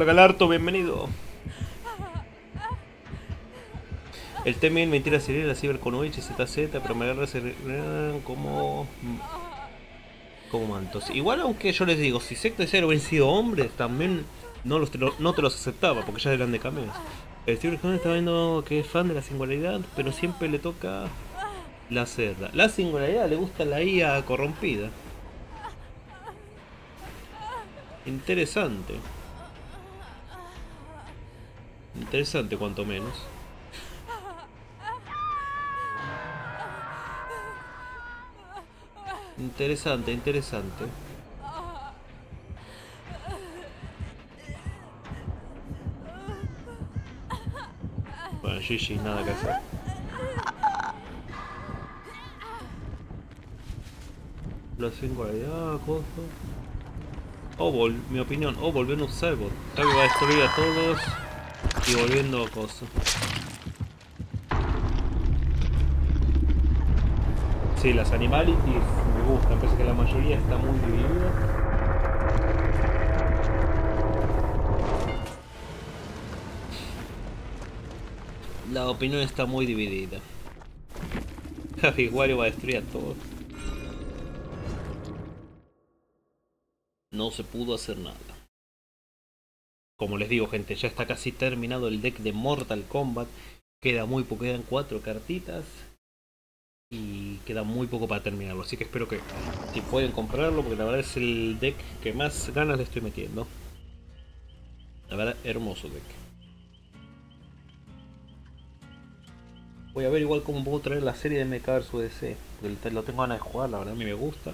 Hola Galarto, bienvenido. El T-1000 mentira sería la Cyberconovich ZZ, pero me agarra como como mantos. Igual aunque yo les digo, si Sector y Zero hubieran sido hombres, también no, los, no te los aceptaba, porque ya eran de cameos. El Cohen está viendo que es fan de la singularidad, pero siempre le toca la cerda. La singularidad le gusta la IA corrompida. Interesante. Interesante cuanto menos. Interesante, interesante. Bueno, GG, nada que hacer. La singularidad, cosa. Obol, mi opinión, O volvió un cyborg. Va a destruir a todos y volviendo a cosas. Sí, las animalities me gustan, a que la mayoría está muy dividida. La opinión está muy dividida. Javi Wario va a destruir a todos. No se pudo hacer nada. Como les digo, gente, ya está casi terminado el deck de Mortal Kombat. Queda muy poco, quedan cuatro cartitas. Y queda muy poco para terminarlo. Así que espero que si pueden comprarlo, porque la verdad es el deck que más ganas le estoy metiendo. La verdad, hermoso deck. Voy a ver igual cómo puedo traer la serie de MK vs DC. Porque lo tengo ganas de jugar, la verdad a mí me gusta.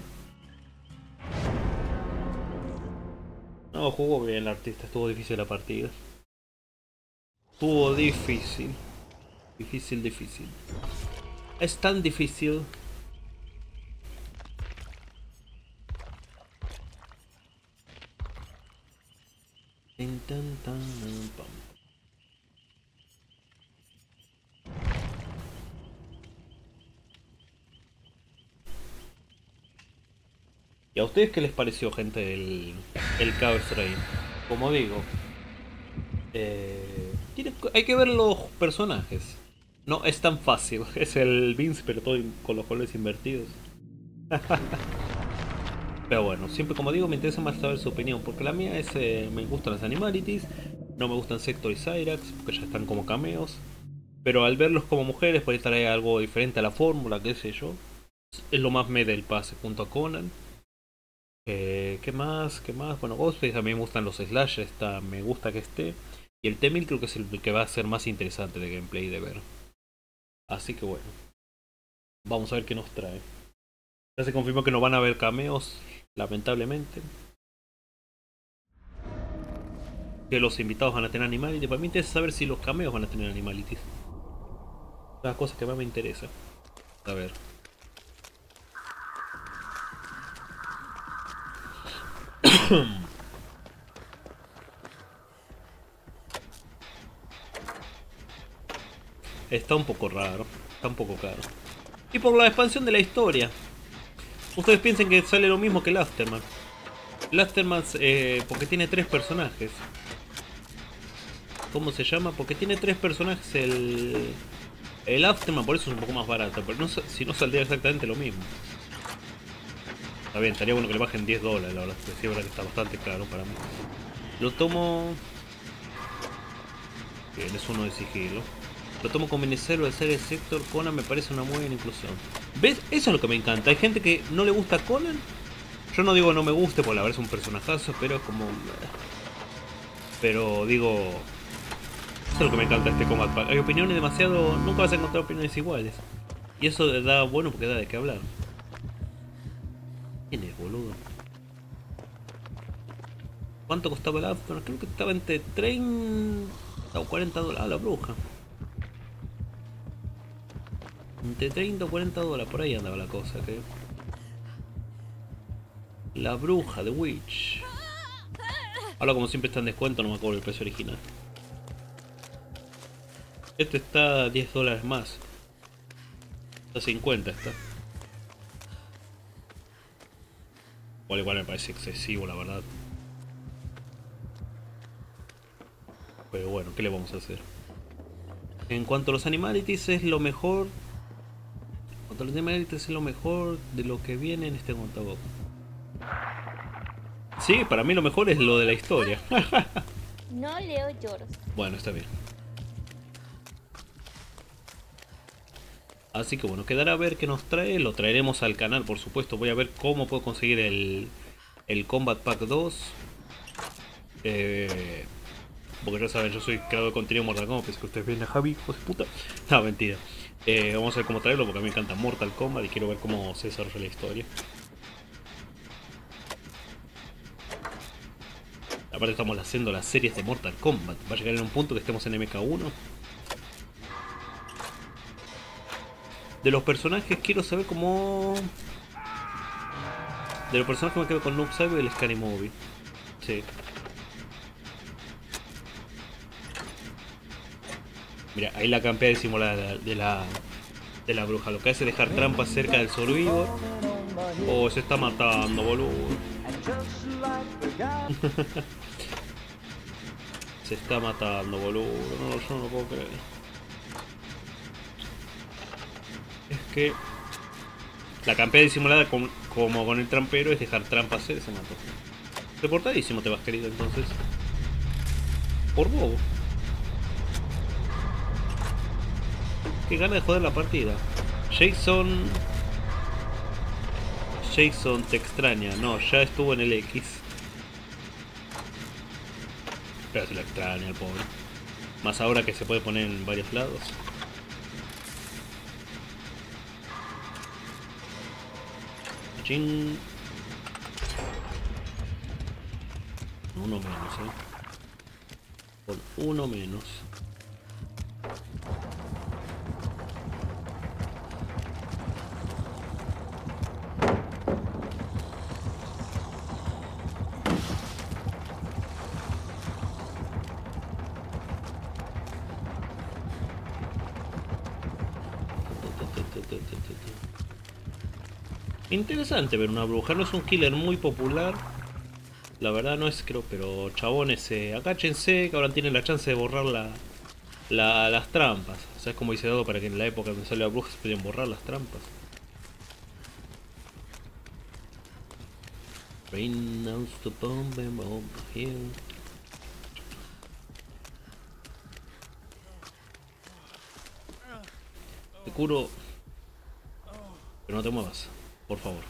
No, jugó bien el artista, estuvo difícil la partida. Estuvo difícil. Difícil, difícil. Es tan difícil. ¿Y a ustedes qué les pareció, gente, el, el Chaos? Como digo, eh, hay que ver los personajes. No es tan fácil. Es el Vince, pero todo con los colores invertidos. pero bueno, siempre como digo, me interesa más saber su opinión. Porque la mía es, eh, me gustan las Animalities. No me gustan Sector y Cyrax, porque ya están como cameos. Pero al verlos como mujeres, puede traer algo diferente a la fórmula, qué sé yo. Es lo más me del pase junto a Conan. Eh, ¿Qué más? ¿Qué más? Bueno, Ghostface a mí me gustan los slashes, está, me gusta que esté. Y el T-1000 creo que es el que va a ser más interesante de gameplay de ver. Así que bueno. Vamos a ver qué nos trae. Ya se confirmó que no van a haber cameos, lamentablemente. Que los invitados van a tener animality. Para mí me interesa saber si los cameos van a tener animalities. Las cosas que más me interesa. A ver. Está un poco raro, está un poco caro. Y por la expansión de la historia. Ustedes piensen que sale lo mismo que el Aftermath. Eh, porque tiene tres personajes. ¿Cómo se llama? Porque tiene tres personajes el... El Aftermath, por eso es un poco más barato. Pero no, si no saldría exactamente lo mismo. Bien, estaría bueno que le bajen 10 dólares, la verdad. que está bastante caro para mí. Lo tomo... Bien, es uno de sigilo. Lo tomo con Minicero, el serie Sector, Conan me parece una muy buena inclusión. ¿Ves? Eso es lo que me encanta. Hay gente que no le gusta Conan. Yo no digo no me guste, porque la verdad es un personajazo, pero es como... Pero digo... Eso es lo que me encanta de este Combat. Hay opiniones demasiado... Nunca vas a encontrar opiniones iguales. Y eso da bueno porque da de qué hablar. ¿Quién boludo? ¿Cuánto costaba el Afton? Creo que estaba entre 30 o 40 dólares. Ah, la bruja. Entre 30 o 40 dólares, por ahí andaba la cosa, creo. La bruja de Witch. Ahora como siempre está en descuento, no me acuerdo el precio original. Este está a 10 dólares más. A 50 está. Igual igual me parece excesivo la verdad. Pero bueno, ¿qué le vamos a hacer? En cuanto a los animalities es lo mejor. En cuanto a los animalities es lo mejor de lo que viene en este montaboc. Sí, para mí lo mejor es lo de la historia. No leo lloros. bueno, está bien. Así que bueno, quedará a ver qué nos trae. Lo traeremos al canal, por supuesto. Voy a ver cómo puedo conseguir el, el Combat Pack 2. Eh, porque ya saben, yo soy creador de contenido Mortal Kombat. Pensé que ustedes ven a Javi, hijo de puta. No, mentira. Eh, vamos a ver cómo traerlo porque a mí me encanta Mortal Kombat y quiero ver cómo se desarrolla la historia. Aparte estamos haciendo las series de Mortal Kombat. Va a llegar en un punto que estemos en MK1. De los personajes quiero saber cómo... De los personajes me quedo con Noob Saibot y el Scary Movie. Sí. Mira, ahí la campea disimulada de la, de la bruja. Lo que hace es dejar trampas cerca del Survivor. Oh, se está matando, boludo. se está matando, boludo. No, yo no lo puedo creer. La campea disimulada con- como con el trampero es dejar trampas. Se mató. Reportadísimo te vas, querido, entonces. Por bobo. Qué gana de joder la partida. Jason. Jason te extraña. No, ya estuvo en el X. Pero se lo extraña el pobre. Más ahora que se puede poner en varios lados. Chin. Uno menos, eh. Con uno menos. Interesante ver una bruja, no es un killer muy popular. La verdad no es, creo, pero chabones, eh, agáchense que ahora tienen la chance de borrar la, la- las trampas. O sea, es como dice Dado para que en la época donde salió la bruja se podían borrar las trampas. Rain the bomb here. Te curo. Pero no te muevas, por favor.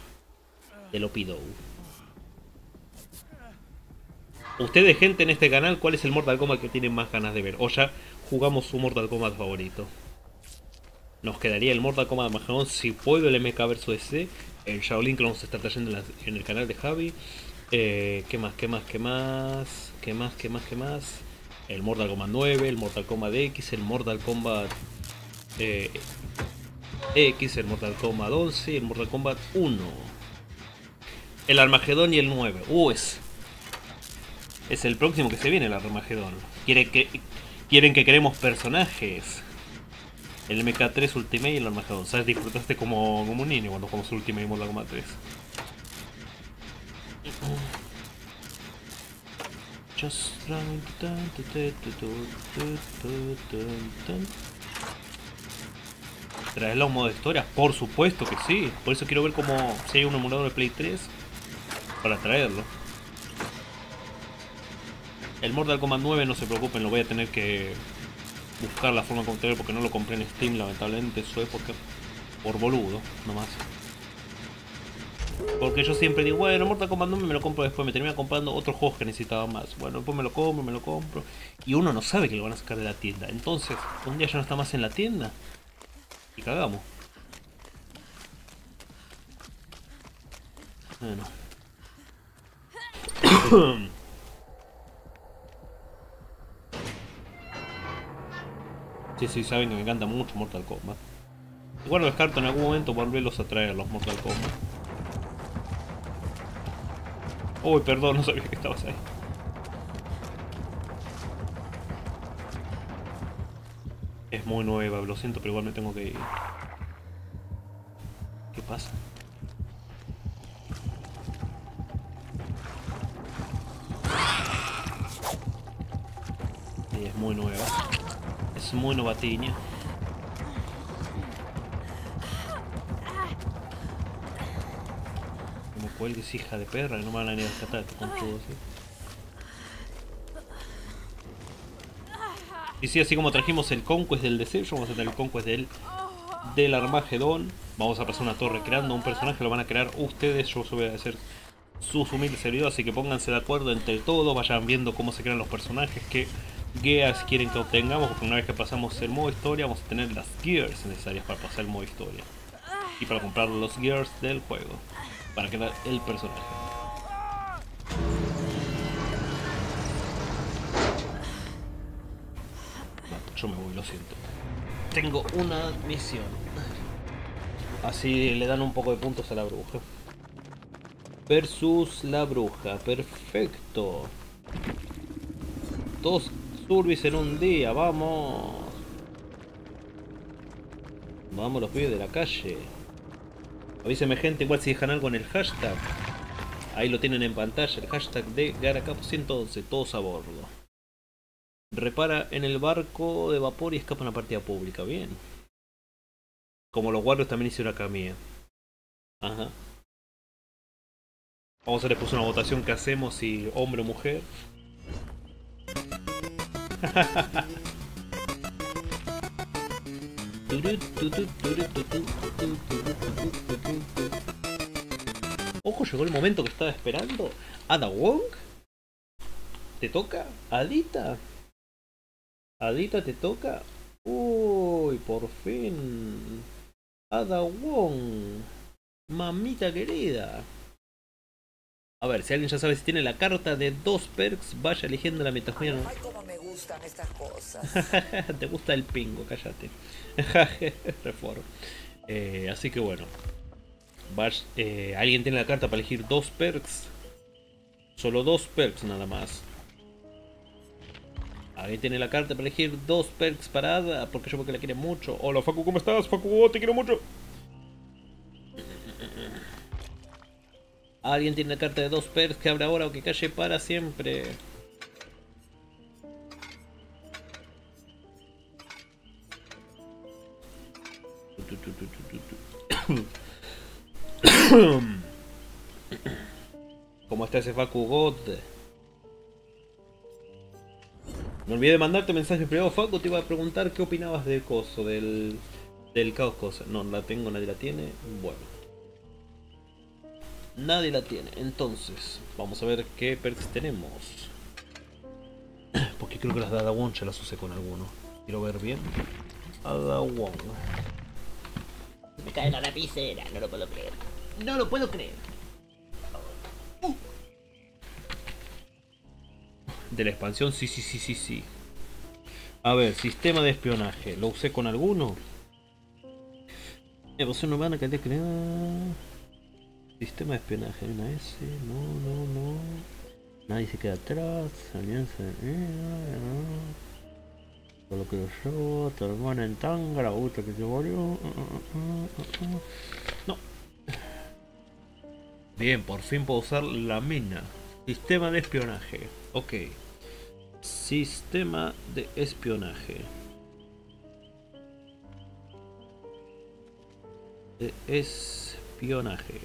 Te lo pido. Ustedes, gente en este canal, ¿cuál es el Mortal Kombat que tienen más ganas de ver? O ya jugamos su Mortal Kombat favorito. Nos quedaría el Mortal Kombat Armagedón, si puedo el MK vs DC, el Shaolin que vamos a estar trayendo en, en el canal de Javi. Eh, ¿Qué más? ¿Qué más? ¿Qué más? ¿Qué más? ¿Qué más? ¿Qué más? El Mortal Kombat 9, el Mortal Kombat X, el Mortal Kombat eh, X, el Mortal Kombat 11 y el Mortal Kombat 1. El Armagedón y el 9. Uh, es, es el próximo que se viene, el Armagedón. Quiere quieren que queremos personajes. El MK3 Ultimate y el Armagedón. ¿Sabes? Disfrutaste como, como un niño cuando jugamos Ultimate y Mortal Kombat 3. Just ¿Traes los modos de historia? Por supuesto que sí. Por eso quiero ver cómo si hay un emulador de Play 3 para traerlo. El Mortal Kombat 9 no se preocupen, lo voy a tener que buscar la forma de contraer porque no lo compré en Steam lamentablemente en su época. Por boludo, nomás. Porque yo siempre digo, bueno, Mortal Kombat no me lo compro después, me termina comprando otros juegos que necesitaba más. Bueno, después me lo compro, me lo compro. Y uno no sabe que lo van a sacar de la tienda. Entonces, un día ya no está más en la tienda. Y cagamos. Bueno. Sí, sí, saben que me encanta mucho Mortal Kombat. Igual lo descarto en algún momento volverlos a traer los Mortal Kombat. Uy, perdón, no sabía que estabas ahí. Es muy nueva, lo siento, pero igual me tengo que ir. ¿Qué pasa? Sí, es muy nueva. Es muy novatiña. Como cuelgues hija de perra, no me van a venir a rescatar con todo. Y sí, así como trajimos el Conquest del Deception, vamos a tener el Conquest del, del Armagedón. Vamos a pasar una torre creando un personaje, lo van a crear ustedes, yo voy a hacer sus humildes servidores, así que pónganse de acuerdo entre todos, vayan viendo cómo se crean los personajes, qué guías quieren que obtengamos, porque una vez que pasamos el modo historia vamos a tener las gears necesarias para pasar el modo historia. Y para comprar los gears del juego, para crear el personaje. Lo siento. Tengo una misión. Así le dan un poco de puntos a la bruja. Versus la bruja. Perfecto. Dos turbis en un día. Vamos. Vamos los pibes de la calle. Avíseme gente igual si dejan algo en el hashtag. Ahí lo tienen en pantalla. El hashtag de Garacap 111. Todos a bordo. Repara en el barco de vapor y escapa a una partida pública. Bien. Como los guardias también hicieron acá mía. Ajá. Vamos a le puse una votación que hacemos si hombre o mujer. Ojo, llegó el momento que estaba esperando. Ada Wong. ¿Te toca? Adita. Adita, ¿te toca? Uy, por fin. Ada Wong. Mamita querida. A ver, si alguien ya sabe si tiene la carta de dos perks, vaya eligiendo la metajuega. Ay, cómo me gustan estas cosas. Te gusta el pingo, cállate. Reform. Eh, así que bueno. Vas, eh, alguien tiene la carta para elegir dos perks. Solo dos perks nada más. Alguien tiene la carta para elegir dos perks para Ada, porque yo porque la quiere mucho. Hola Facu, ¿cómo estás? Facu, te quiero mucho. Alguien tiene la carta de dos perks que abre ahora o que calle para siempre. ¿Cómo está ese Facu God? Me olvidé de mandarte mensaje privado, Facu, te iba a preguntar qué opinabas del coso, del, del caos cosa. No, no la tengo, nadie la tiene. Bueno. Nadie la tiene. Entonces, vamos a ver qué perks tenemos. Porque creo que las de Adawon ya las usé con alguno. Quiero ver bien. Adawon. Me cae la lapicera, no lo puedo creer. No lo puedo creer. De la expansión, sí, sí, sí, sí, sí. A ver, sistema de espionaje. ¿Lo usé con alguno? Evasión urbana, cantidad creada. Sistema de espionaje, una S, no, no, no. Nadie se queda atrás, alianza, eh, no. Solo que yo, tu hermana en tanga, la otra que se murió. No. Bien, por fin puedo usar la mina. Sistema de espionaje. Ok. Sistema de espionaje. De espionaje.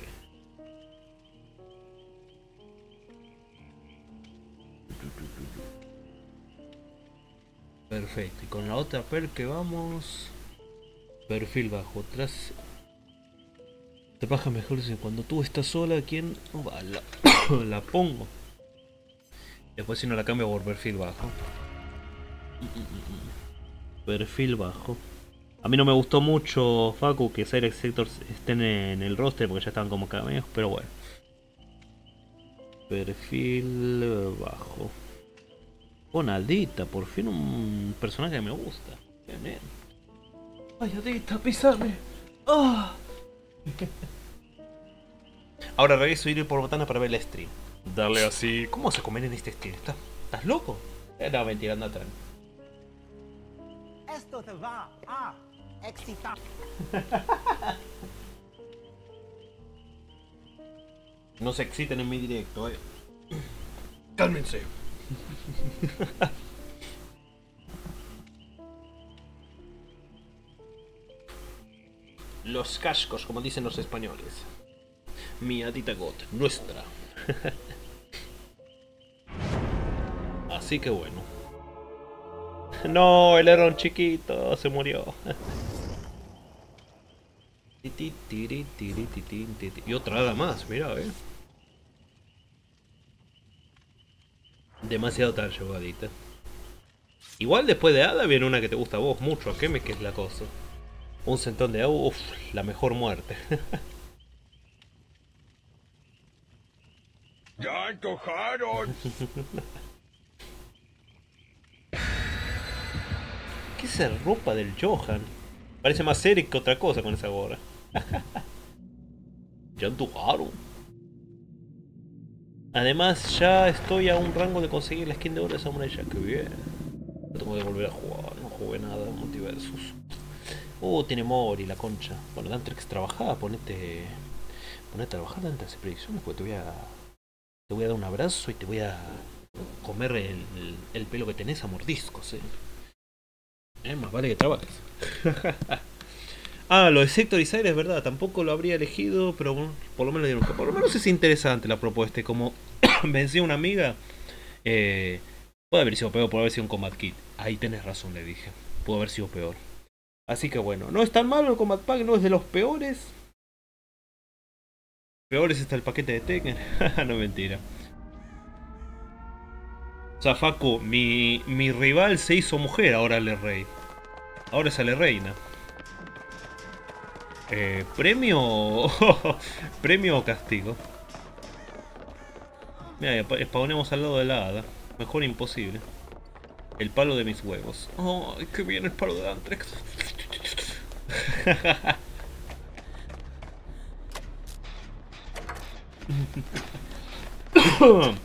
Perfecto. Y con la otra per que vamos. Perfil bajo. Tras. Paja mejor si cuando tú estás sola, ¿quién? La, pongo. Después si no la cambio por perfil bajo. Perfil bajo. A mí no me gustó mucho, Facu, que Cyrex Sectors estén en el roster porque ya estaban como cameos, pero bueno. Perfil bajo. Con Aldita, por fin un personaje que me gusta. Bien, bien. Ay, Aldita, pisame. ¡Ah! Ahora regreso a ir por botana para ver el stream. Darle así. ¿Cómo se comer en este stream? ¿Estás, ¿estás loco? Eh, no, mentira, anda atrás. Esto te va a excitar. No se exciten en mi directo, eh. Cálmense. Los cascos, como dicen los españoles. Mi Adita God, nuestra. Así que bueno. No, el Eron chiquito se murió. Y otra hada más, mira, eh. Demasiado tarde jugadita. Igual después de Hada viene una que te gusta a vos mucho, ¿qué me que es la cosa? Un centón de agua, uff, la mejor muerte. ¡Ya antojaron! ¿Qué es esa ropa del Johan? Parece más Eric que otra cosa con esa gorra. ya antojaron. Además, ya estoy a un rango de conseguir la skin de oro de Samurai Jack. Que bien. Tengo que volver a jugar. No jugué nada en Multiversus. Oh, tiene Mori, la concha. Bueno, Dantrex, trabajá, ponete. Ponete a trabajar Dantrex predicciones, porque te voy a. Te voy a dar un abrazo y te voy a comer el, el, el pelo que tenés a mordiscos, eh. Eh, más vale que trabajes. ah, lo de Sector y es verdad, tampoco lo habría elegido, pero bueno, por lo menos dieron por lo menos es interesante la propuesta. y Como vencí a una amiga, eh, puede haber sido peor, puede haber sido un Combat Kit. Ahí tenés razón, le dije. Pudo haber sido peor. Así que bueno, no es tan malo el Combat Pack, no es de los peores. Peores está el paquete de Tekken. no mentira. O mi, mi rival se hizo mujer, ahora le rey. Ahora sale reina. Eh, premio. premio o castigo. Mira, spawnemos al lado de la hada. Mejor imposible. El palo de mis huevos. Oh, qué bien el palo de Antrex.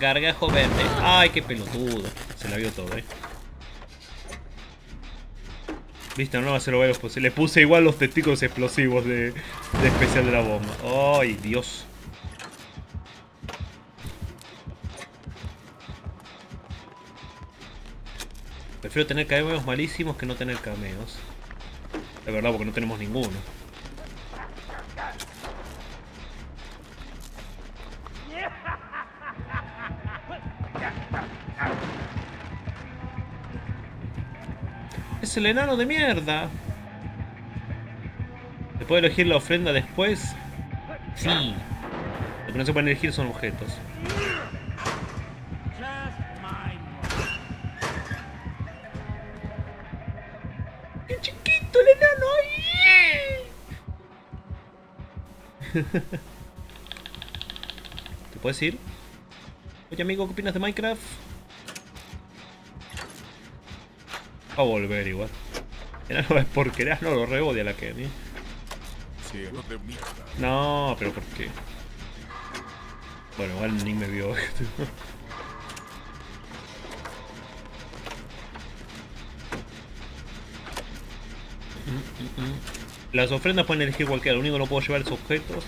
Gargajo verde. Ay, qué pelotudo. Se la vio todo, eh. Viste, no va a ser lo pues Le puse igual los testículos explosivos de especial de la bomba. Ay, Dios. Prefiero tener cameos malísimos que no tener cameos. De verdad, porque no tenemos ninguno. Es el enano de mierda. ¿Se puede elegir la ofrenda después? Sí. Lo que no se pueden elegir son objetos. ¿Te puedes ir? Oye amigo, ¿qué opinas de Minecraft? Va a volver igual. Enano es porquería, no lo rebodia la Kenny. No, pero ¿por qué? Bueno, igual ni me vio. Las ofrendas pueden elegir cualquiera, lo único que no puedo llevar es objetos.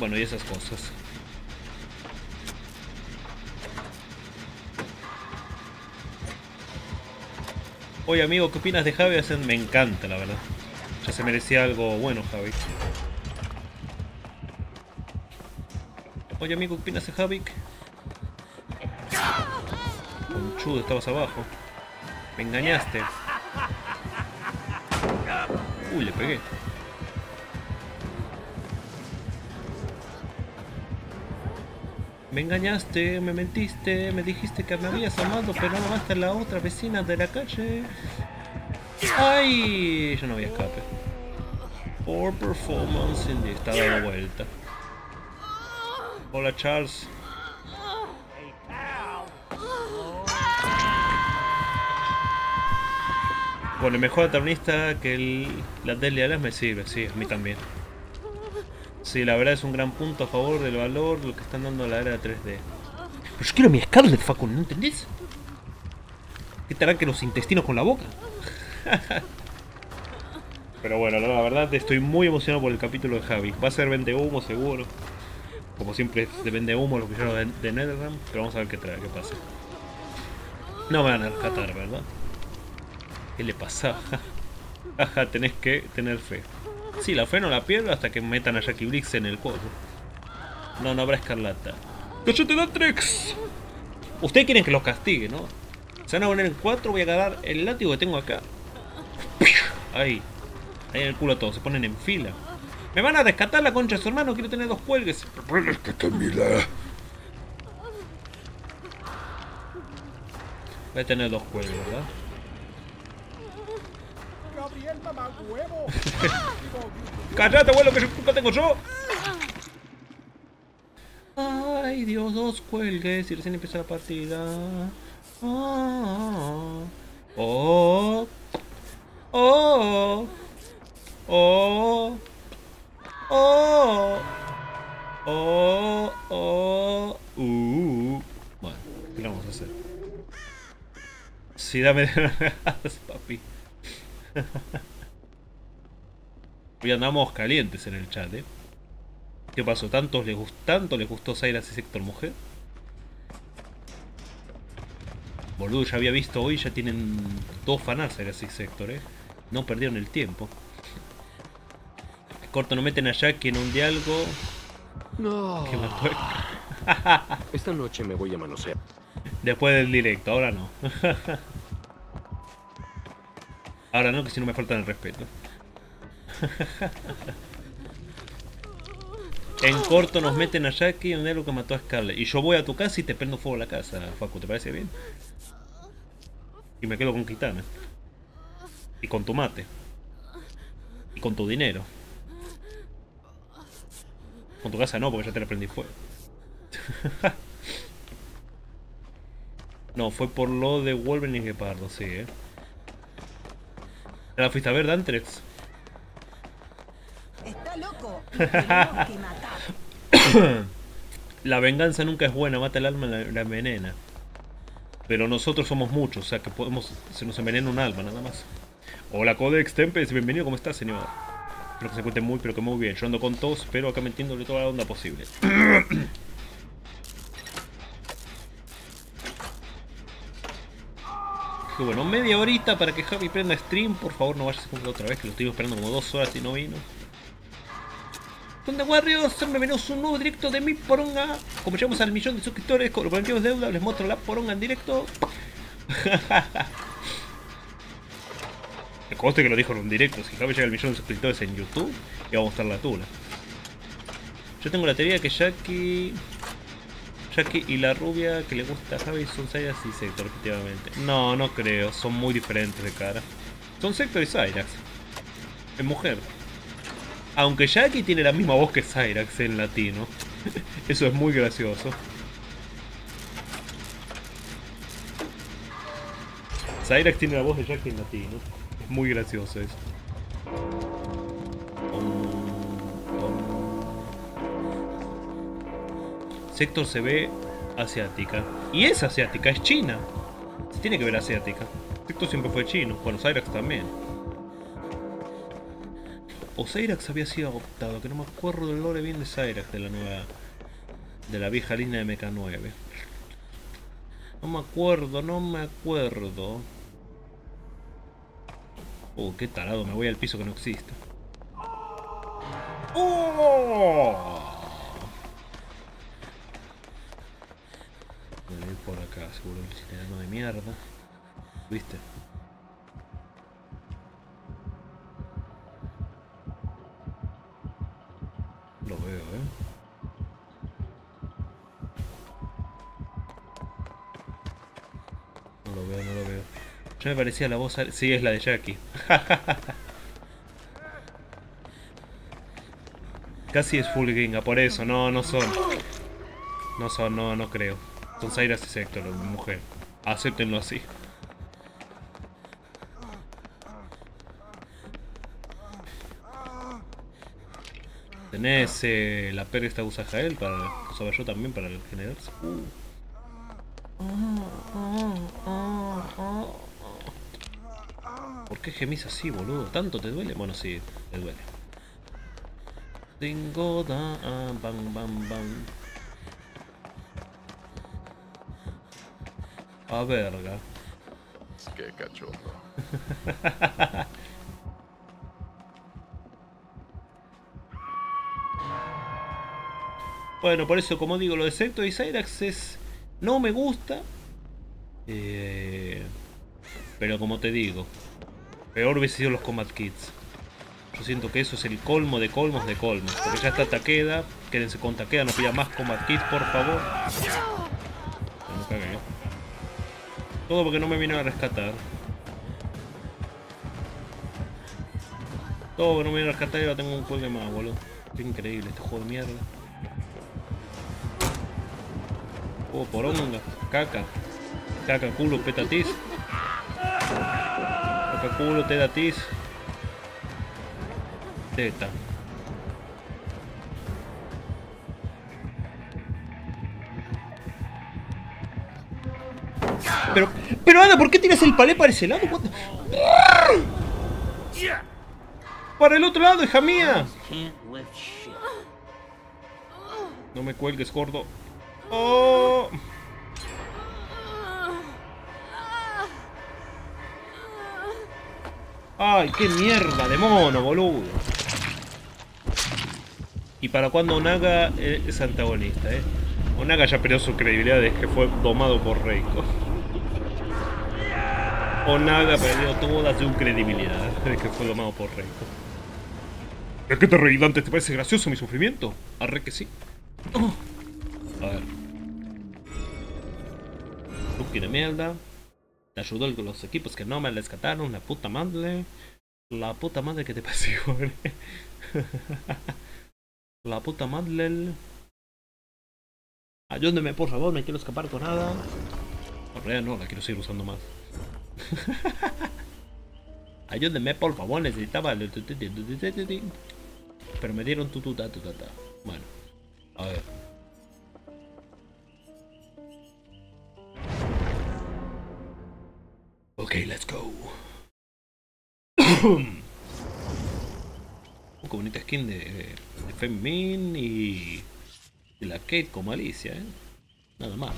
Bueno, y esas cosas. Oye amigo, ¿qué opinas de Javi? Me encanta, la verdad. Ya se merecía algo bueno, Javi. Oye amigo, ¿qué opinas de Javi? Conchudo, estabas abajo. Me engañaste. Uy, le pegué. Me engañaste, me mentiste, me dijiste que me habías amado, pero no amaste a la otra vecina de la calle. ¡Ay! Yo no había escape. Poor performance. Está dando vuelta. Hola, Charles. Bueno, el mejor antagonista que el, la Deadly Alliance me sirve, sí, a mí también. Sí, la verdad es un gran punto a favor del valor lo que están dando a la era 3D. Pero yo quiero mi Scarlet, Facu, ¿no entendés? ¿Qué te que los intestinos con la boca? Pero bueno, la verdad estoy muy emocionado por el capítulo de Javi. Va a ser vende humo seguro. Como siempre es de vende humo los villanos de, de Netherrealm. Pero vamos a ver qué trae, qué pasa. No me van a rescatar, ¿verdad? ¿Qué le pasa? Ajá, tenés que tener fe. Sí, la fe no la pierdo hasta que metan a Jackie Briggs en el juego. No, no habrá escarlata. ¡Cállate, Datrix! Ustedes quieren que los castigue, ¿no? Se van a poner en cuatro, voy a agarrar el látigo que tengo acá. Ahí. Ahí en el culo a todos, se ponen en fila. Me van a rescatar la concha de su hermano, quiero tener dos cuelgues. Voy a tener dos cuelgues, ¿verdad? Mamá, huevo. ¡Cállate, abuelo, que yo tengo yo! Ay, Dios, dos cuelgues y recién empieza la partida. Oh, oh, oh, oh, oh, oh, uh. Bueno, ¿qué vamos a hacer? Sí, dame papi. Hoy andamos calientes en el chat, ¿eh? ¿Qué pasó? ¿Tanto les, gust ¿Tanto les gustó Cyrus y Sector Mujer? Boludo, ya había visto hoy, ya tienen dos fanarts Cyrus y Sector, ¿eh? No perdieron el tiempo. Corto, no meten a Jackie en un diálogo. No. Que mató Esta noche me voy a manosear. Después del directo, ahora no. ahora no, que si no me faltan el respeto. En corto nos meten a Jackie en el que mató a Scarlett. Y yo voy a tu casa y te prendo fuego a la casa, Facu, ¿te parece bien? Y me quedo con Kitana. Y con tu mate. Y con tu dinero. Con tu casa no, porque ya te la prendí fuego. no, fue por lo de Wolverine y Gepardo, sí, eh. ¿La fuiste a ver, Dantrex? Loco. La venganza nunca es buena, mata el alma la, la envenena. Pero nosotros somos muchos, o sea que podemos. Se nos envenena un alma nada más. Hola Codex Tempest, bienvenido, ¿cómo estás, señor? Espero que se encuentre muy, pero que muy bien. Yo ando con tos, pero acá metiéndole toda la onda posible. Y bueno, media horita para que Javi prenda stream. Por favor, no vayas a cumplir otra vez, que lo estoy esperando como dos horas y no vino. ¿Dónde Warriors? Bienvenidos a un nuevo directo de mi poronga. Como llegamos al millón de suscriptores, con los deuda, les muestro la poronga en directo. Me conste que lo dijo en un directo. Si Javi llega al millón de suscriptores en YouTube, y vamos a mostrar la tula. Yo tengo la teoría que Jackie. Jackie y la rubia que le gusta a Javi son Cyrax y Sector, efectivamente. No, no creo. Son muy diferentes de cara. Son Sector y Cyrax. Es mujer. Aunque Jackie tiene la misma voz que Cyrax en latino. Eso es muy gracioso. Cyrax tiene la voz de Jackie en latino. Es muy gracioso eso. Sector se ve asiática. Y es asiática, es china. Se tiene que ver asiática. Sector siempre fue chino. Bueno, Cyrax también. O Cyrax había sido adoptado, que no me acuerdo del lore bien de Cyrax de la nueva. de la vieja línea de MK9. No me acuerdo, no me acuerdo. Oh, qué tarado, me voy al piso que no existe. ¡Oh! Voy a ir por acá, seguro el chileno de mierda. ¿Viste? Lo veo, eh. No lo veo, no lo veo. Ya me parecía la voz. Sí, es la de Jackie. Casi es full gringa, por eso, no, no son. No son, no, no creo. Son Cyrus y Sector, mujer. Acéptenlo así. Tenés eh, la perra esta usa Jael para. Usaba yo también para generarse. ¿Por qué gemís así, boludo? ¿Tanto te duele? Bueno, sí, te duele. Dingo da, ah, bam, bam, bam. A verga. Qué cachondo. Bueno, por eso, como digo, lo de Sector y Cyrax es. No me gusta. Eh, pero como te digo, peor hubiese sido los Combat Kits. Yo siento que eso es el colmo de colmos de colmos. Porque ya está Takeda. Quédense con Takeda, no pida más Combat Kits, por favor. Todo porque no me vino a rescatar. Todo porque no me vino a rescatar y ahora tengo un juego más, boludo. Qué increíble este juego de mierda. Oh, poronga, caca. Caca, culo, petatis. Caca, culo, tedatis. Teta. Pero, pero Ana, ¿por qué tiras el palé para ese lado? Para el otro lado, hija mía. No me cuelgues, gordo. Oh. Ay, qué mierda de mono, boludo. Y para cuando Onaga es antagonista, eh. Onaga ya perdió su credibilidad desde que fue domado por Reiko. Onaga perdió toda su credibilidad desde que fue domado por Reiko. ¿Es que te reí? ¿Te parece gracioso mi sufrimiento? Arre que sí. Oh. A ver. Lucky de mierda. Te ayudó con los equipos que no me rescataron. La puta madre. La puta madre que te pasó, La puta madre. Ayúdeme, por favor, me quiero escapar con nada. Realidad no, la quiero seguir usando más. Ayúdeme, por favor, necesitaba... el- Pero me dieron tu tu ta tu. Bueno, a ver. Ok, let's go. Un bonita skin de, de y, y la Kate como Alicia, ¿eh? Nada más.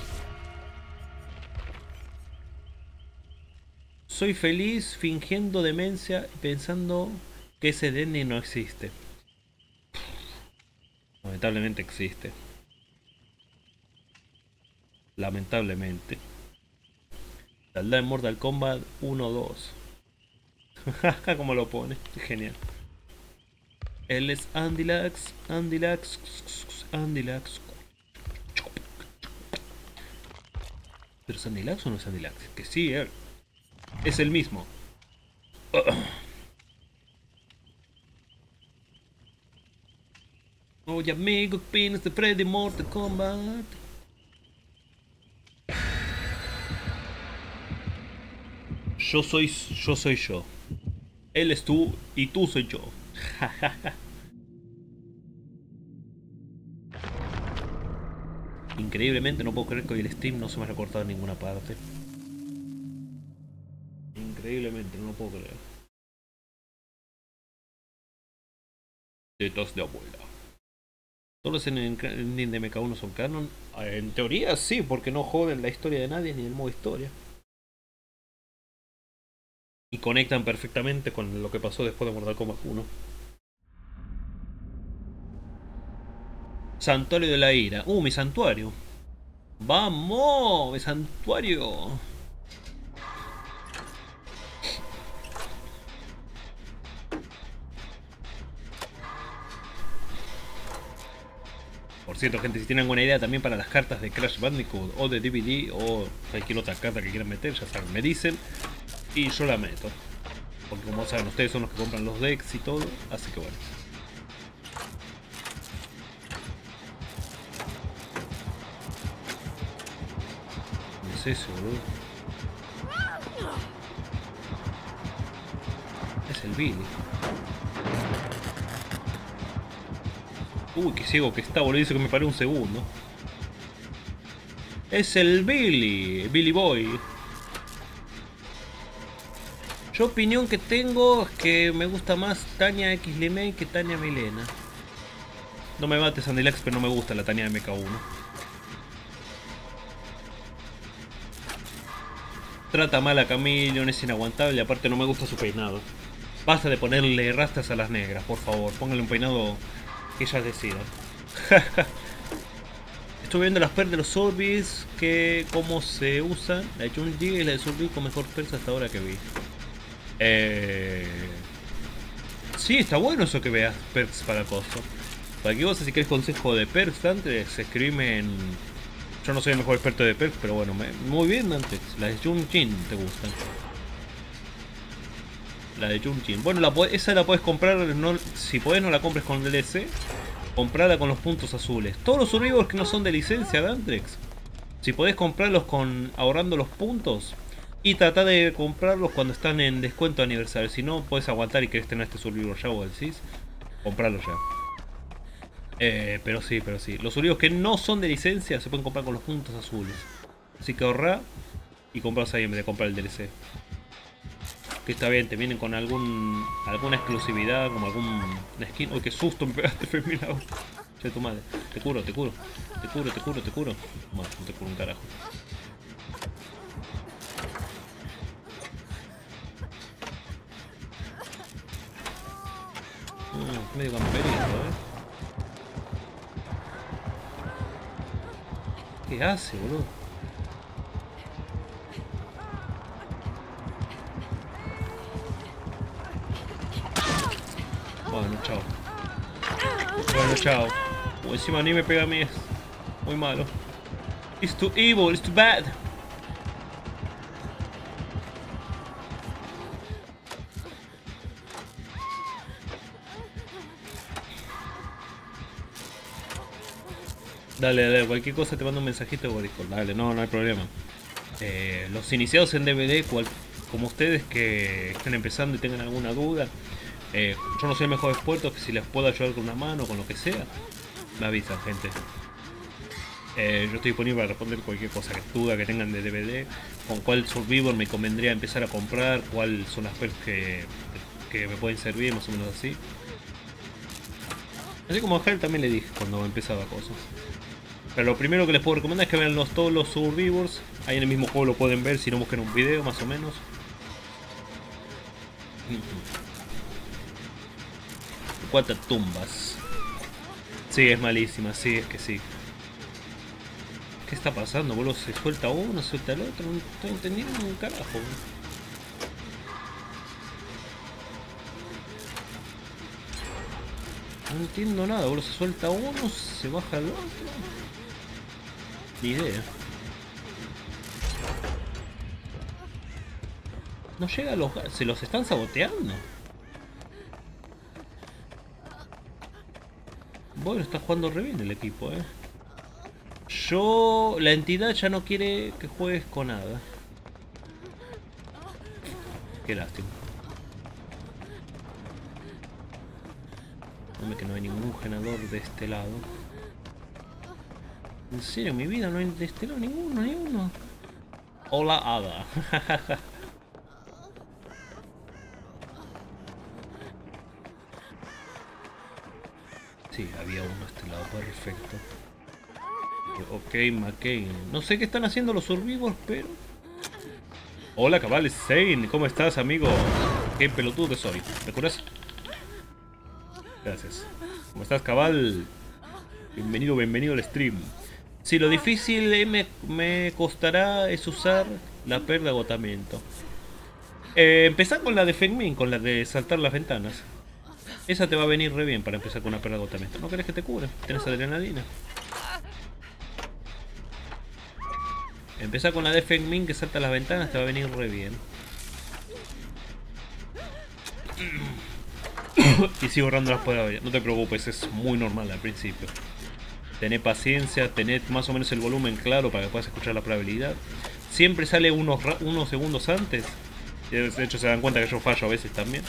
Soy feliz fingiendo demencia y pensando que ese Denny no existe. Lamentablemente existe. Lamentablemente. Saldrá en Mortal Kombat 1-2. Como lo pone. Genial. Él es Andilax, Andilax, Andilax. ¿Pero es Andilax o no es Andilax? Que sí, él. Es el mismo. Oye amigo, ¿qué opinas de Freddy Mortal Kombat? Yo soy yo soy yo. Él es tú y tú soy yo. Increíblemente no puedo creer que hoy el stream no se me haya cortado en ninguna parte. Increíblemente, no lo puedo creer. Tetas de abuela. ¿Todos en el ending de MK1 son canon? En teoría sí, porque no joden la historia de nadie ni el modo historia. Y conectan perfectamente con lo que pasó después de Mortal Kombat 1. Santuario de la ira. Uh, mi santuario. ¡Vamos! ¡Mi santuario! cierto, gente, si tienen alguna idea también para las cartas de Crash Bandicoot o de DVD o cualquier otra carta que quieran meter, ya saben, me dicen y yo la meto. Porque como saben, ustedes son los que compran los decks y todo, así que bueno. ¿Qué es eso, boludo? Es el Billy. Uy, qué ciego que está, boludo. Dice que me paré un segundo. Es el Billy. Billy Boy. Yo opinión que tengo es que me gusta más Tania X Lemay que Tania Milena. No me mates Andilex, pero no me gusta la Tania MK1. Trata mal a Camillion, es inaguantable, aparte no me gusta su peinado. Basta de ponerle rastas a las negras, por favor. Pónganle un peinado que ellas decidan. Estoy viendo las perlas de los Sorbis, que cómo se usan. La de Chun-Li es la de Sorbis con mejor persa hasta ahora que vi. Eh... Sí, está bueno eso que veas perks para costo. Para que vos si querés consejo de perks antes, escribime en... Yo no soy el mejor experto de perks, pero bueno, muy bien antes. La de Jun Jin te gustan. La de Jun Jin. Bueno, esa la puedes comprar, si podés no la compres con DLC. Comprala con los puntos azules. Todos los survivors que no son de licencia, Dantrex. Si podés comprarlos con ahorrando los puntos. Y trata de comprarlos cuando están en descuento de aniversario. Si no, puedes aguantar y querés tener este survivor ya, vos decís. Comprarlo ya. Eh, pero sí, pero sí. Los survivors que no son de licencia se pueden comprar con los puntos azules. Así que ahorra y compras ahí en vez de comprar el DLC. Que está bien, te vienen con algún alguna exclusividad, como algún skin. Uy, qué susto me pegaste, Femina. Che, tu madre. Te curo, te curo. Te curo, te curo, te curo. Bueno, no te curo un carajo. Mm, medio camperito, eh. ¿Qué hace, boludo? Bueno, chao. Bueno, chao. Uy, encima ni me pega a mí. Muy malo. It's too evil, it's too bad. Dale, dale, cualquier cosa te mando un mensajito por Discord. Dale, no, no hay problema. Eh, los iniciados en DVD, como ustedes que estén empezando y tengan alguna duda, eh, yo no soy el mejor experto, que si les puedo ayudar con una mano, con lo que sea, me avisan, gente. Eh, yo estoy disponible para responder cualquier cosa que duda que tengan de DVD, con cuál Survivor me convendría empezar a comprar, cuáles son las perks que, que me pueden servir, más o menos así. Así como a Hell también le dije cuando empezaba cosas. Pero lo primero que les puedo recomendar es que vean los, todos los Survivors. Ahí en el mismo juego lo pueden ver si no buscan un video más o menos. Cuatro tumbas. Sí, es malísima, sí, es que sí. ¿Qué está pasando, boludo? Se suelta uno, se suelta el otro. No estoy entendiendo un carajo. boludo. No entiendo nada, boludo. Se suelta uno, se baja el otro. Ni idea. No llega a los... Se los están saboteando. Bueno, está jugando re bien el equipo, eh. Yo... La entidad ya no quiere que juegues con nada. Qué lástima. Hombre, que no hay ningún generador de este lado. En serio, mi vida no hay de este lado ninguno, ni uno. Hola, Ada. sí, había uno a este lado, perfecto. Ok, McCain. No sé qué están haciendo los survivors, pero... Hola, cabales Zane. ¿Cómo estás, amigo? Qué pelotudo que soy. ¿Me curas? Gracias. ¿Cómo estás, cabal? Bienvenido, bienvenido al stream. Si lo difícil me, me costará es usar la perda de agotamiento. Eh, empezar con la de Fengmin, con la de saltar las ventanas. Esa te va a venir re bien para empezar con una perda de agotamiento. ¿No querés que te cure? Tenés adrenalina. Empezar con la de Fengmin que salta las ventanas te va a venir re bien. y sigo borrando las palabras. No te preocupes, es muy normal al principio. Tené paciencia, tened más o menos el volumen claro para que puedas escuchar la probabilidad. Siempre sale unos, unos segundos antes. De hecho se dan cuenta que yo fallo a veces también.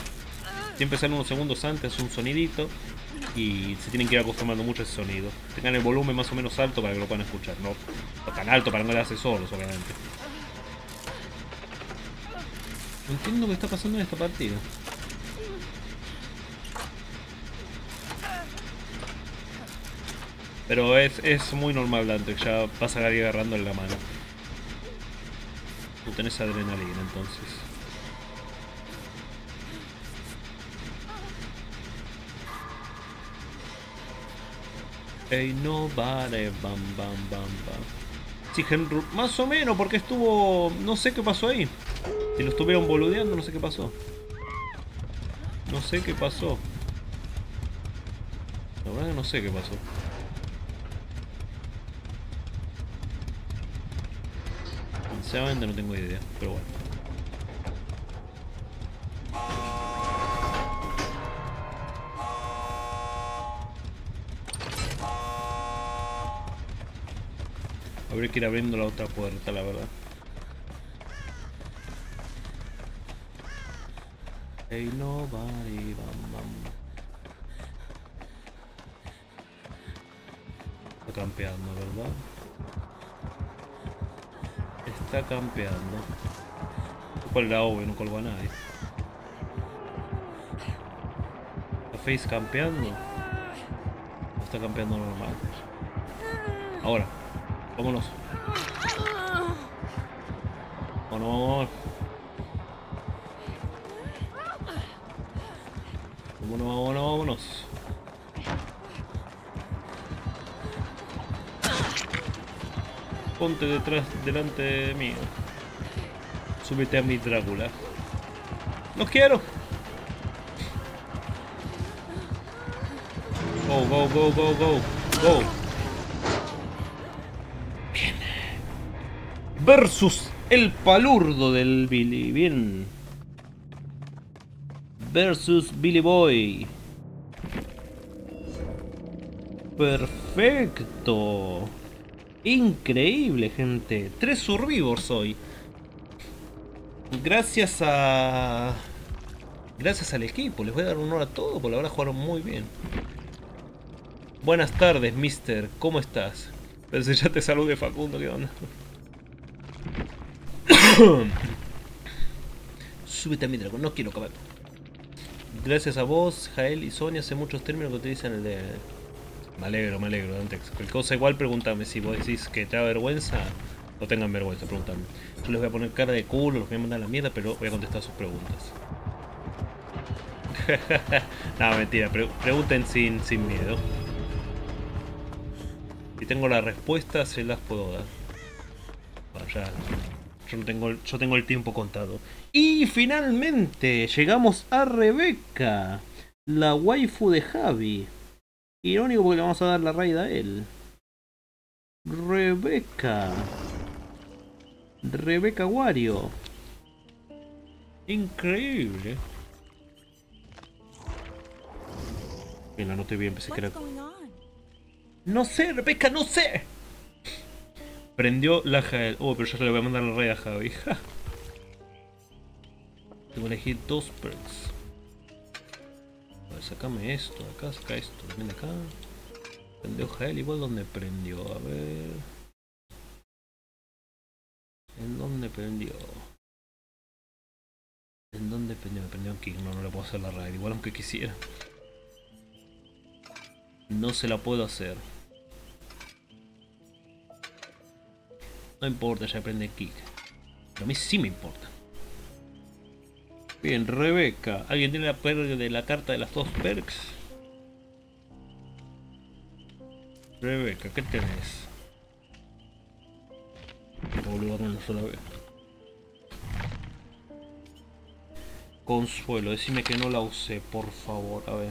Siempre sale unos segundos antes un sonidito. Y se tienen que ir acostumbrando mucho a ese sonido. Tengan el volumen más o menos alto para que lo puedan escuchar. No, tan alto para no hace solos, obviamente. No entiendo qué está pasando en esta partida. Pero es, es muy normal, Dante, ya vas a ir agarrando en la mano. Tú tenés adrenalina, entonces. Hey, nobody, bam, bam, bam, bam. Sí, Henry, más o menos, porque estuvo... No sé qué pasó ahí. Si lo estuvieron boludeando, no sé qué pasó. No sé qué pasó. La verdad que no sé qué pasó. Sinceramente no tengo idea, pero bueno. Habría que ir abriendo la otra puerta, la verdad. Hey nobody, bam bam. Está campeando, ¿verdad? Está campeando. ¿Cuál era obvio? No colgó a nadie. ¿Está Face campeando? ¿O está campeando normal? Ahora, vámonos. Vámonos, vámonos. Vámonos, vámonos, vámonos. Ponte detrás, delante de mí. Súbete a mi Drácula. ¡No quiero! Go, go, go, go, go, go. Bien. Versus el palurdo del Billy. Bien. Versus Billy Boy. Perfecto. Increíble, gente. Tres survivors hoy. Gracias a... Gracias al equipo. Les voy a dar honor a todo porque la verdad jugaron muy bien. Buenas tardes, mister. ¿Cómo estás? Pero si ya te salude Facundo, ¿qué onda? Súbete a mi dragón, no quiero caballo. Gracias a vos, Jael y Sonia, hace muchos términos que utilizan el de... Me alegro, me alegro, Dantex. Cualquier cosa igual pregúntame si vos decís que te da vergüenza, no tengan vergüenza, pregúntame. Yo les voy a poner cara de culo, los voy a mandar a la mierda, pero voy a contestar sus preguntas. no, mentira, pre- pregunten sin, sin miedo. Si tengo la respuesta, se las puedo dar. Bueno, ya. Yo, no tengo, yo tengo el tiempo contado. Y finalmente llegamos a Rebeca, la waifu de Javi. Irónico porque le vamos a dar la raid a él. Rebeca. Rebeca Wario. Increíble. Bien, la noté bien, pensé que era... No sé, Rebeca, no sé. Prendió la Jael. Oh, pero yo le voy a mandar la red a Javi. ja. Tengo que elegir dos perks. Ver, sacame esto acá, saca esto también de acá. Prendió Jael, igual donde prendió. A ver. ¿En dónde prendió? ¿En dónde prendió? Me prendió en King. No, no le puedo hacer la raid. Igual aunque quisiera. No se la puedo hacer. No importa, ya aprende kick. Pero a mí sí me importa. Bien, Rebeca. ¿Alguien tiene la pérdida de la carta de las dos perks? Rebeca, ¿qué tenés? Boludo, una sola vez. Consuelo, decime que no la usé, por favor, a ver.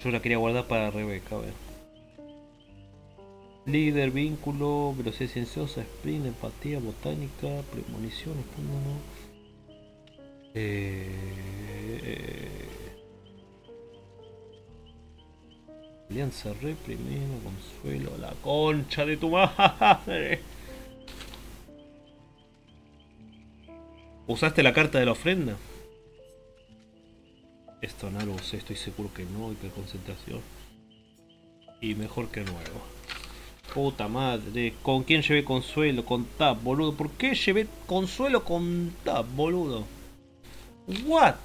Yo la quería guardar para Rebeca, a ver. Líder, vínculo, velocidad silenciosa, sprint, empatía, botánica, premonición, escándalo. Eh, Alianza reprimida, consuelo, la concha de tu madre. ¿Usaste la carta de la ofrenda? Esto no lo usé, estoy seguro que no, hiperconcentración. Y mejor que nuevo. Puta madre, ¿con quién llevé consuelo? Con Tab, boludo. ¿Por qué llevé consuelo con Tab, boludo? What?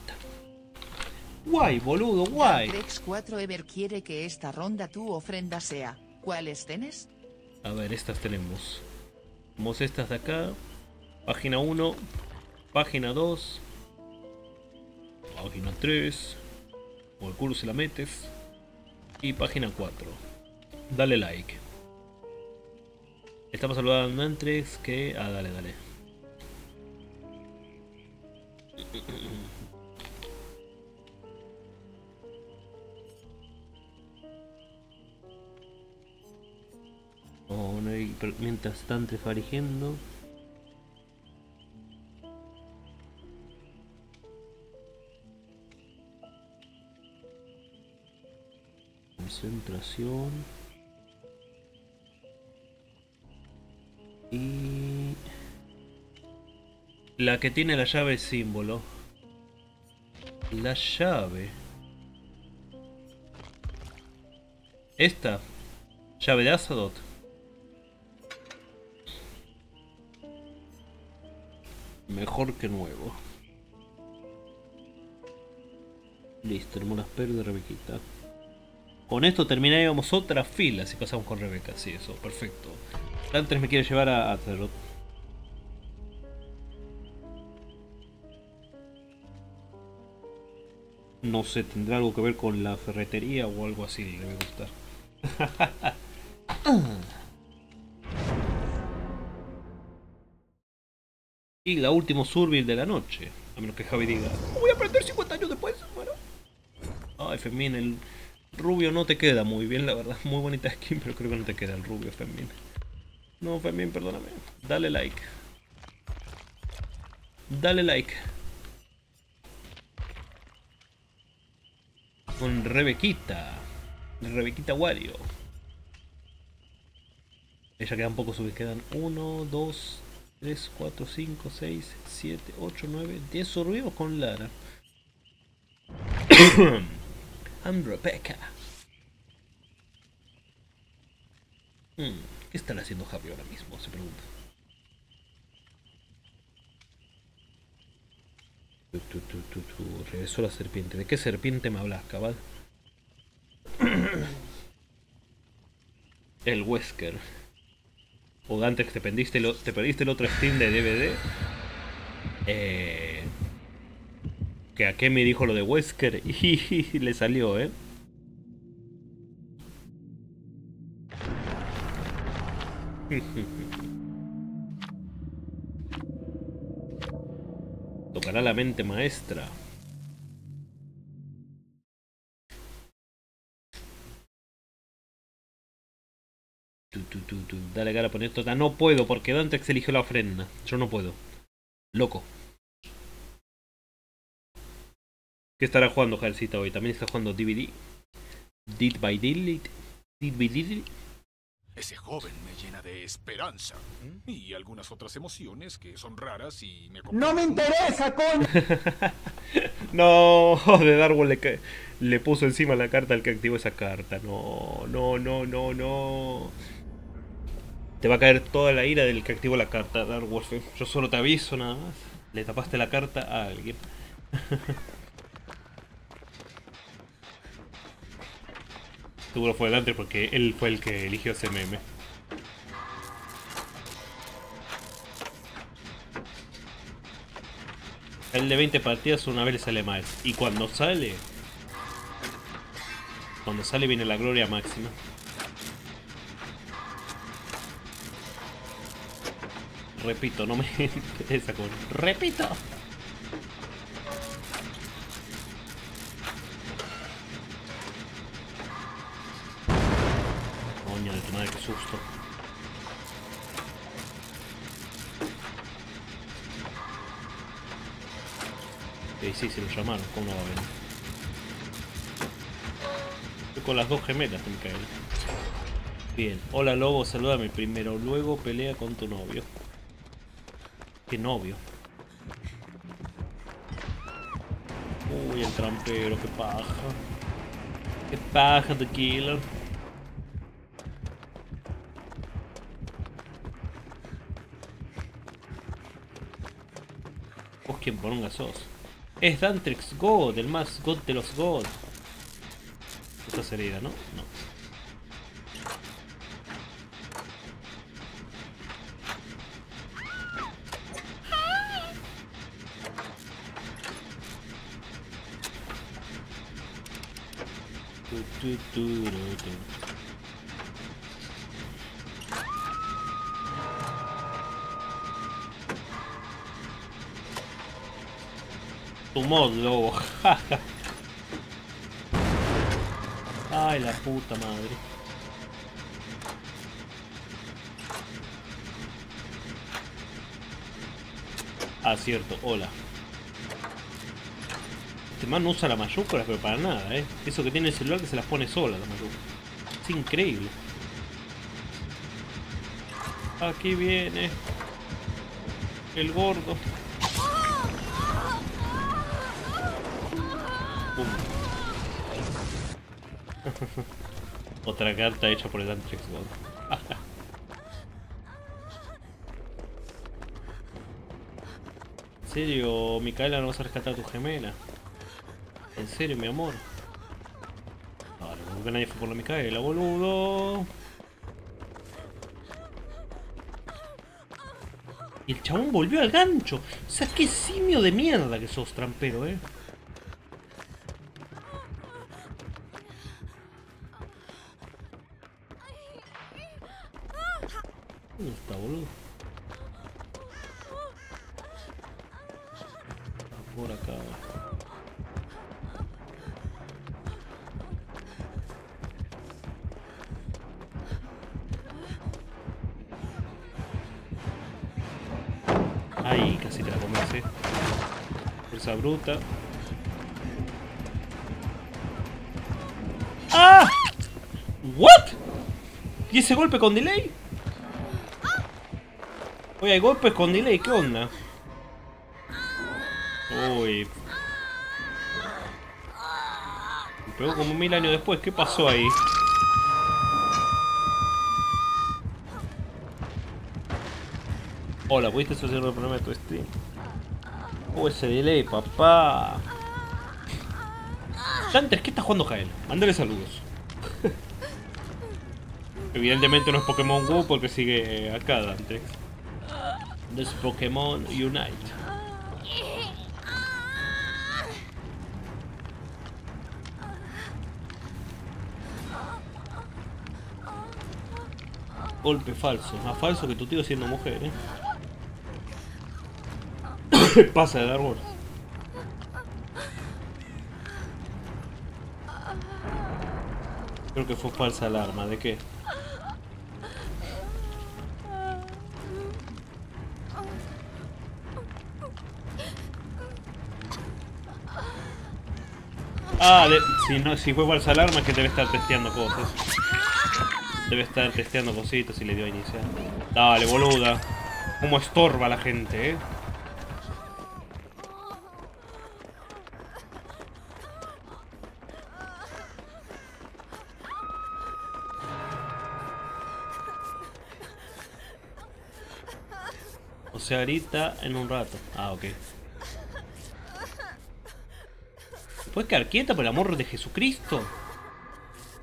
Why, boludo, why? Rex 4 Ever quiere que esta ronda tu ofrenda sea. ¿Cuáles tenés? A ver, estas tenemos. Tenemos estas de acá. Página 1. Página 2. Página 3. O el culo se la metes. Y página 4. Dale like. Estamos saludando a Antrex que... Ah, dale, dale. Oh, no hay- mientras están farigiendo. Concentración. Y... La que tiene la llave símbolo. La llave. Esta. Llave de Azadot. Mejor que nuevo. Listo, las perlas de Rebequita. Con esto terminaríamos otra fila si pasamos con Rebeca. Sí, eso, perfecto. Antes me quiere llevar a Azeroth. No sé, tendrá algo que ver con la ferretería o algo así, le debe gustar. Y la última survey de la noche. A menos que Javi diga, voy a aprender 50 años después. Bueno. Ay, Femín, el rubio no te queda muy bien, la verdad. Muy bonita skin, pero creo que no te queda el rubio, Femín. No, Femín, perdóname. Dale like. Dale like. Con Rebequita. Rebequita Wario. Ella quedan pocos subes, quedan 1, 2, 3, 4, 5, 6, 7, 8, 9, 10 survivos con Lara. I'm Rebecca. Hmm, ¿Qué estará haciendo Javi ahora mismo? Se pregunta. Tu, tu. Regresó la serpiente. ¿De qué serpiente me hablas, cabal? El Wesker. O antes te perdiste, te perdiste el otro Steam de DVD. Eh, que a qué me dijo lo de Wesker y le salió, ¿eh? Tocará la mente maestra. Tu, tu, tu. Dale cara poner esto. Ah, No puedo porque Dantex eligió la ofrenda. Yo no puedo. Loco. ¿Qué estará jugando Jalcita hoy? También está jugando DVD. Did by Delete. Did by Delete. Ese joven me llena de esperanza y algunas otras emociones que son raras y me ¡No me interesa, con! No, de Darwin le, le puso encima la carta al que activó esa carta. No, no, no, no, no. Te va a caer toda la ira del que activó la carta, Darwolf. Yo solo te aviso nada más. Le tapaste la carta a alguien. Seguro fue delante porque él fue el que eligió ese meme. El de 20 partidas una vez le sale mal. Y cuando sale... Cuando sale viene la gloria máxima. Repito, no me interesa con... ¡Repito! Madre que susto. Sí, sí, se lo llamaron, ¿cómo no va a venir? Estoy con las dos gemelas, Micaela. Bien, hola lobo, salúdame primero, luego pelea con tu novio. ¿Qué novio? Uy, el trampero, qué paja. Qué paja de killer. ¿Vos quién poronga sos? Es Dantrix God, el más God de los God. Estás herida, ¿no? No. Tu mod, lobo. Ay, la puta madre. Ah, cierto, hola. Este man no usa la mayúscula, pero para nada, ¿eh? Eso que tiene el celular que se las pone sola la mayúscula. Es increíble. Aquí viene el gordo. Otra carta hecha por el Antrix God. ¿En serio, Micaela, no vas a rescatar a tu gemela? ¿En serio, mi amor? Ahora, porque nadie fue por la Micaela, boludo. Y el chabón volvió al gancho. O sea, qué simio de mierda que sos, trampero, eh. ¡Ah! ¿What? ¿Y ese golpe con delay? Oye, hay golpes con delay, ¿qué onda? Uy. Me pegó como mil años después, ¿qué pasó ahí? Hola, ¿pudiste solucionar el problema de tu stream? Oh, ese delay, papá. Dantes, ¿qué está jugando Jael? Mándale saludos. Evidentemente no es Pokémon Go porque sigue acá, Dante. No es Pokémon Unite. Golpe falso, más falso que tu tío siendo mujer, eh. Pasa de árbol. Creo que fue falsa alarma, ¿de qué? Ah, de- si, no, si fue falsa alarma es que debe estar testeando cosas. Debe estar testeando cositas y le dio a iniciar. Dale, boluda. Cómo estorba la gente, eh. Ahorita en un rato. Ah, ok. ¿Puedes quedar quieta por el amor de Jesucristo?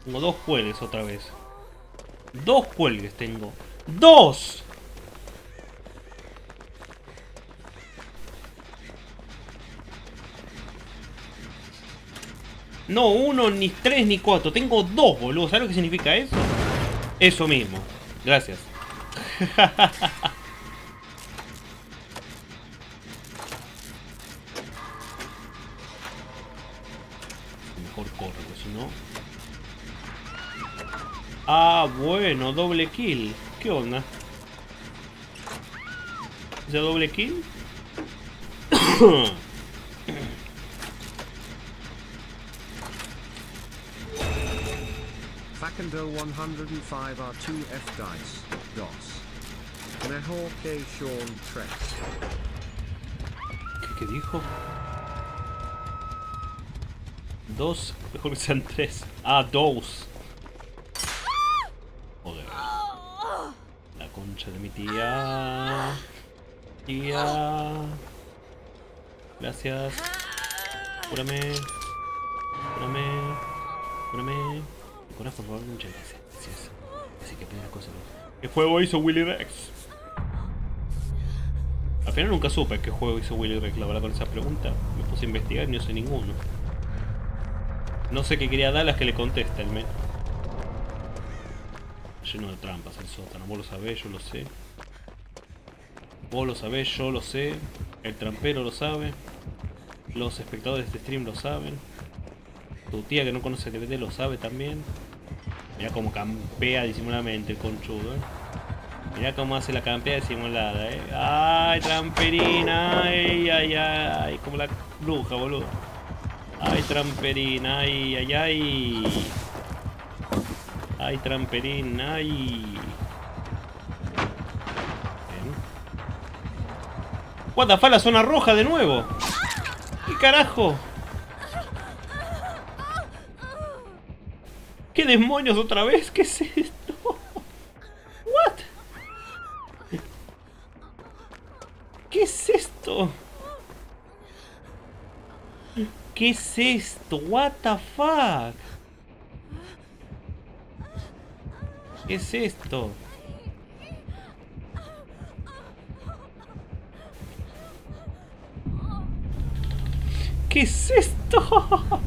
Tengo dos cuelgues otra vez. Dos cuelgues tengo. ¡Dos! No uno, ni tres, ni cuatro. Tengo dos, boludo. ¿Sabes lo que significa eso? Eso mismo. Gracias. Ah, bueno, doble kill. ¿Qué onda? ¿Ya doble kill? Fakando 105 are 2 F dice. DOS. Mejor que Sean. ¿Qué, qué dijo? Dos, mejor que sean tres. Ah, dos. De mi tía. Tía. Gracias. Cúrame. Cúrame. Cúrame. Cura, por favor, muchas gracias. Gracias. Así que primera cosa. ¿Qué juego hizo Willy Rex? Al final nunca supe qué juego hizo Willy Rex, la verdad, con esa pregunta. Me puse a investigar y no sé ninguno. No sé qué quería Dallas que le contesta el men. Lleno de trampas el sótano. Vos lo sabés, yo lo sé. Vos lo sabés, yo lo sé. El trampero lo sabe. Los espectadores de este stream lo saben. Tu tía que no conoce TVT lo sabe también. Mira cómo campea disimuladamente el conchudo, eh. Mira cómo hace la campea disimulada, eh. Ay, tramperina, ay, ay, ay. Como la bruja, boludo. Ay, tramperina, ay, ay, ay. Ay, tramperina, ay. What the fuck, la zona roja de nuevo. ¿Qué carajo? ¿Qué demonios otra vez? ¿Qué es esto? What? ¿Qué es esto? ¿Qué es esto? What the fuck? ¿Qué es esto? ¿Qué es esto?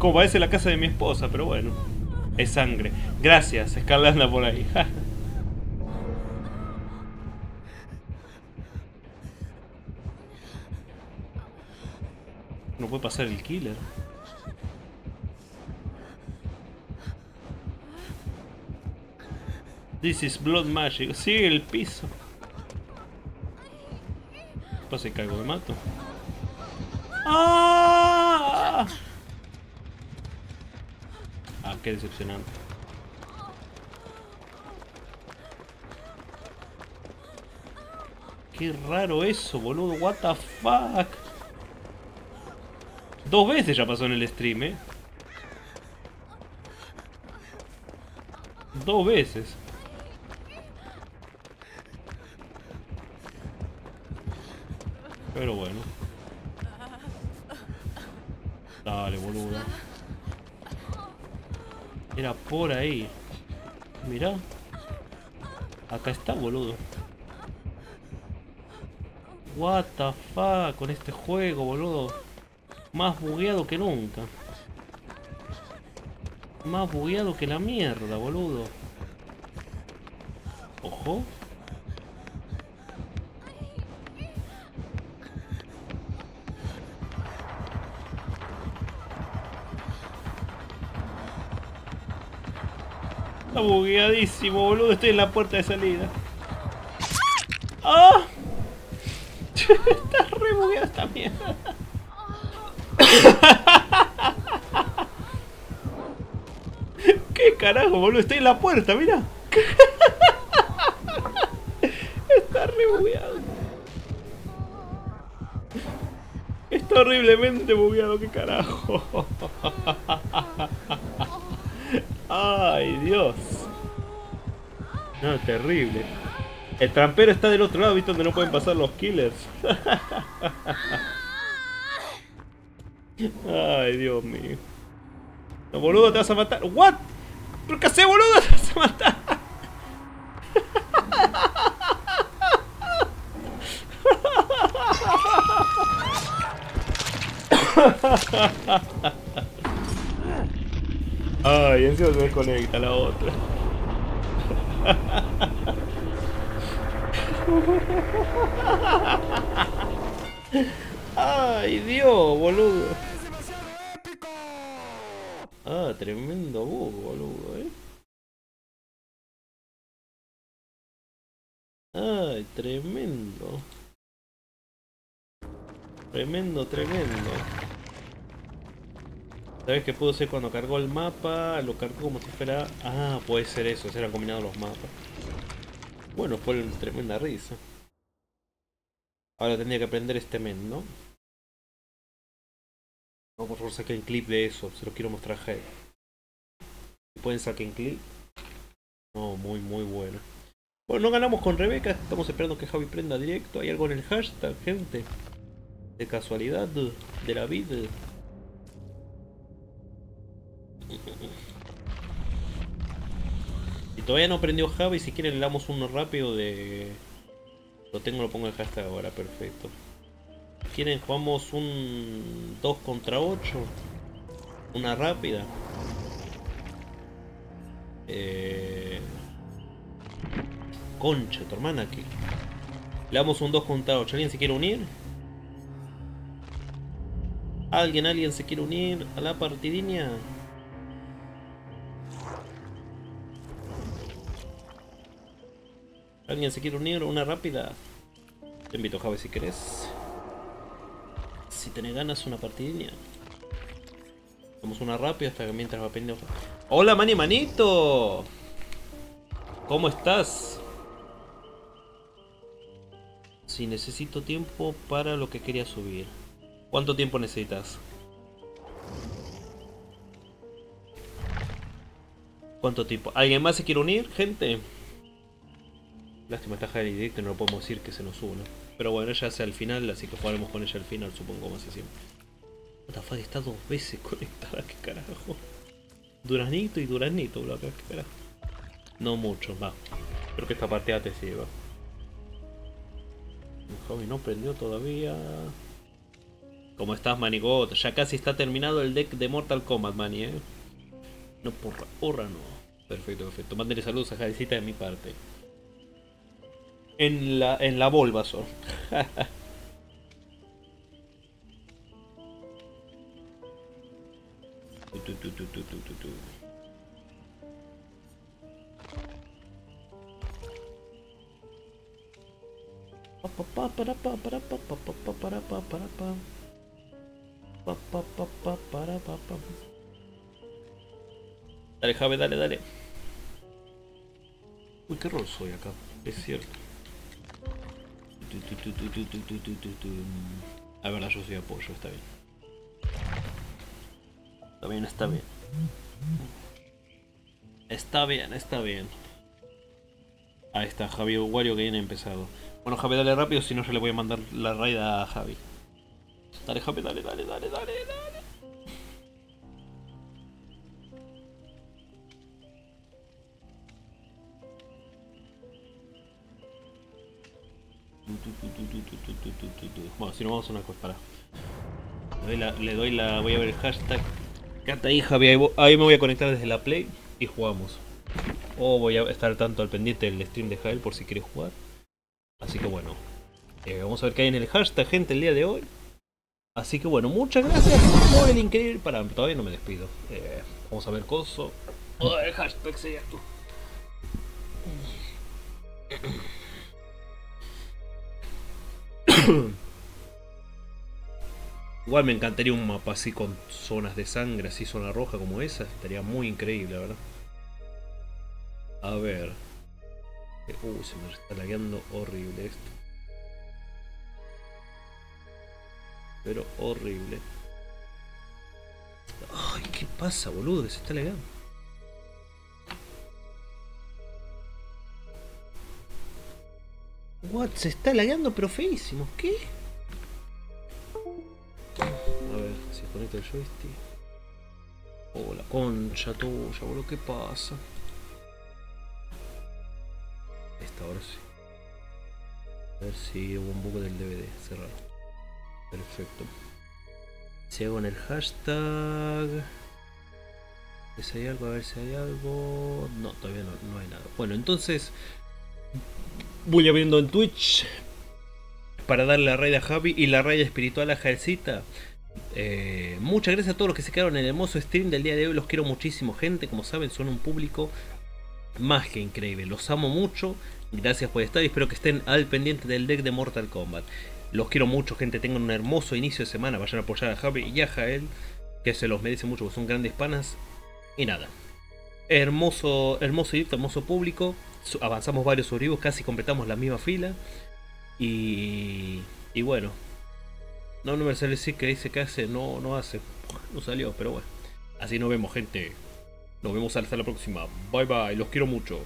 Como parece la casa de mi esposa, pero bueno. Es sangre. Gracias, Scarlett anda por ahí. no puede pasar el killer. This is blood magic. Sigue el piso. Pasa y caigo, me mato. ¡Ah! Ah, qué decepcionante. Qué raro eso, boludo. What the fuck. Dos veces ya pasó en el stream, eh. Dos veces. Pero bueno. Dale, boludo. Era por ahí. Mirá. Acá está, boludo. What the fuck con este juego, boludo. Más bugueado que nunca. Más bugueado que la mierda, boludo. Ojo. Bugueadísimo, boludo. Estoy en la puerta de salida. ¡Ah! Está re bugueada esta mierda. ¿Qué carajo, boludo? Estoy en la puerta, mira. Está re bugueado. Está horriblemente bugueado, qué carajo. Ay, Dios. No, terrible. El trampero está del otro lado, ¿viste? Donde no pueden pasar los killers. Ay, Dios mío. No, boludo, te vas a matar. ¿What? ¿Pero qué haces, boludo? Te vas a matar. Ay, encima se desconecta la otra. Ay, Dios, boludo. Ah, tremendo bug, boludo, eh. Ay, tremendo. Tremendo, tremendo. ¿Sabes qué pudo ser cuando cargó el mapa? Lo cargó como si fuera... Ah, puede ser eso, se eran combinados los mapas. Bueno, fue tremenda risa. Ahora tendría que aprender este men, ¿no? No, por favor saquen clip de eso, se lo quiero mostrar a él. Si pueden saquen clip. No, muy muy bueno. Bueno, no ganamos con Rebeca, estamos esperando que Javi prenda directo. ¿Hay algo en el hashtag, gente? De casualidad, de la vida. Todavía no prendió Javi, si quieren le damos uno rápido de... Lo tengo, lo pongo en hashtag ahora, perfecto. Quieren jugamos un 2 contra 8. Una rápida. Eh... Concha, tu hermana aquí. Le damos un 2 contra 8. ¿Alguien se quiere unir? ¿Alguien, alguien se quiere unir a la partidinha? ¿Alguien se quiere unir? Una rápida. Te invito, Javi, si querés. Si tenés ganas, una partidinha. Hacemos una rápida hasta que mientras va pendiente. ¡Hola, Mani Manito! ¿Cómo estás? Si necesito tiempo para lo que quería subir. ¿Cuánto tiempo necesitas? ¿Cuánto tiempo? ¿Alguien más se quiere unir, gente? Lástima está Javi directo y no podemos decir que se nos une. Pero bueno, ella hace al final, así que jugaremos con ella al final, supongo, como hace siempre. What the fuck, está dos veces conectada, qué carajo. Duraznito y Duraznito, bro, qué carajo. No mucho, va. Creo que esta partida te sirva. Javi no prendió todavía. ¿Cómo estás, Manigot? Ya casi está terminado el deck de Mortal Kombat, Mani, eh. No, porra, porra no. Perfecto, perfecto. Mándale saludos a Javicita de mi parte. En la, en la Bulbasaur. Dale, Jave, dale, dale. Uy, qué rol soy acá, es cierto. A ver, yo soy apoyo, está bien. Está bien, está bien. Está bien, está bien. Ahí está, Javi Wario que viene empezado. Bueno, Javi, dale rápido, si no yo le voy a mandar la raid a Javi. Dale, Javi, dale, dale, dale, dale, dale. Bueno, si no vamos a una cosa, para. Le doy la, le doy la, voy a ver el hashtag. Ahí, Javi, ahí, me voy a conectar desde la Play y jugamos. O voy a estar tanto al pendiente del stream de Jael por si quieres jugar. Así que bueno, eh, vamos a ver qué hay en el hashtag, gente, el día de hoy. Así que bueno, muchas gracias por el increíble para Todavía no me despido. Eh, vamos a ver coso. Oh, el hashtag sería tú. Igual me encantaría un mapa así con zonas de sangre, así zona roja como esa. Estaría muy increíble, ¿verdad? A ver. Uh, se me está lagueando horrible esto. Pero horrible. Ay, ¿qué pasa, boludo? Se está lagueando. What? Se está lagueando pero feísimo. ¿Qué? A ver, si conecto el joystick. Oh, la concha tuya, boludo, ¿qué pasa? Esta ahora sí. A ver si hubo un bug del DVD, cerrado. Perfecto. Si hago en el hashtag. Si hay algo, a ver si hay algo. No, todavía no, no hay nada. Bueno, entonces. Voy abriendo en Twitch. Para darle la raid a Javi y la raid espiritual a Jaelcita. Eh, muchas gracias a todos los que se quedaron en el hermoso stream del día de hoy. Los quiero muchísimo, gente. Como saben, son un público más que increíble. Los amo mucho. Gracias por estar y espero que estén al pendiente del deck de Mortal Kombat. Los quiero mucho, gente. Tengan un hermoso inicio de semana. Vayan a apoyar a Javi y a Jael, que se los merece mucho, son grandes panas. Y nada. Hermoso, hermoso directo, hermoso público. Avanzamos varios sobrevivos, casi completamos la misma fila. Y, y bueno. No, no me sale decir que dice que hace, no, no hace. No salió, pero bueno. Así nos vemos, gente. Nos vemos hasta la próxima. Bye bye, los quiero mucho.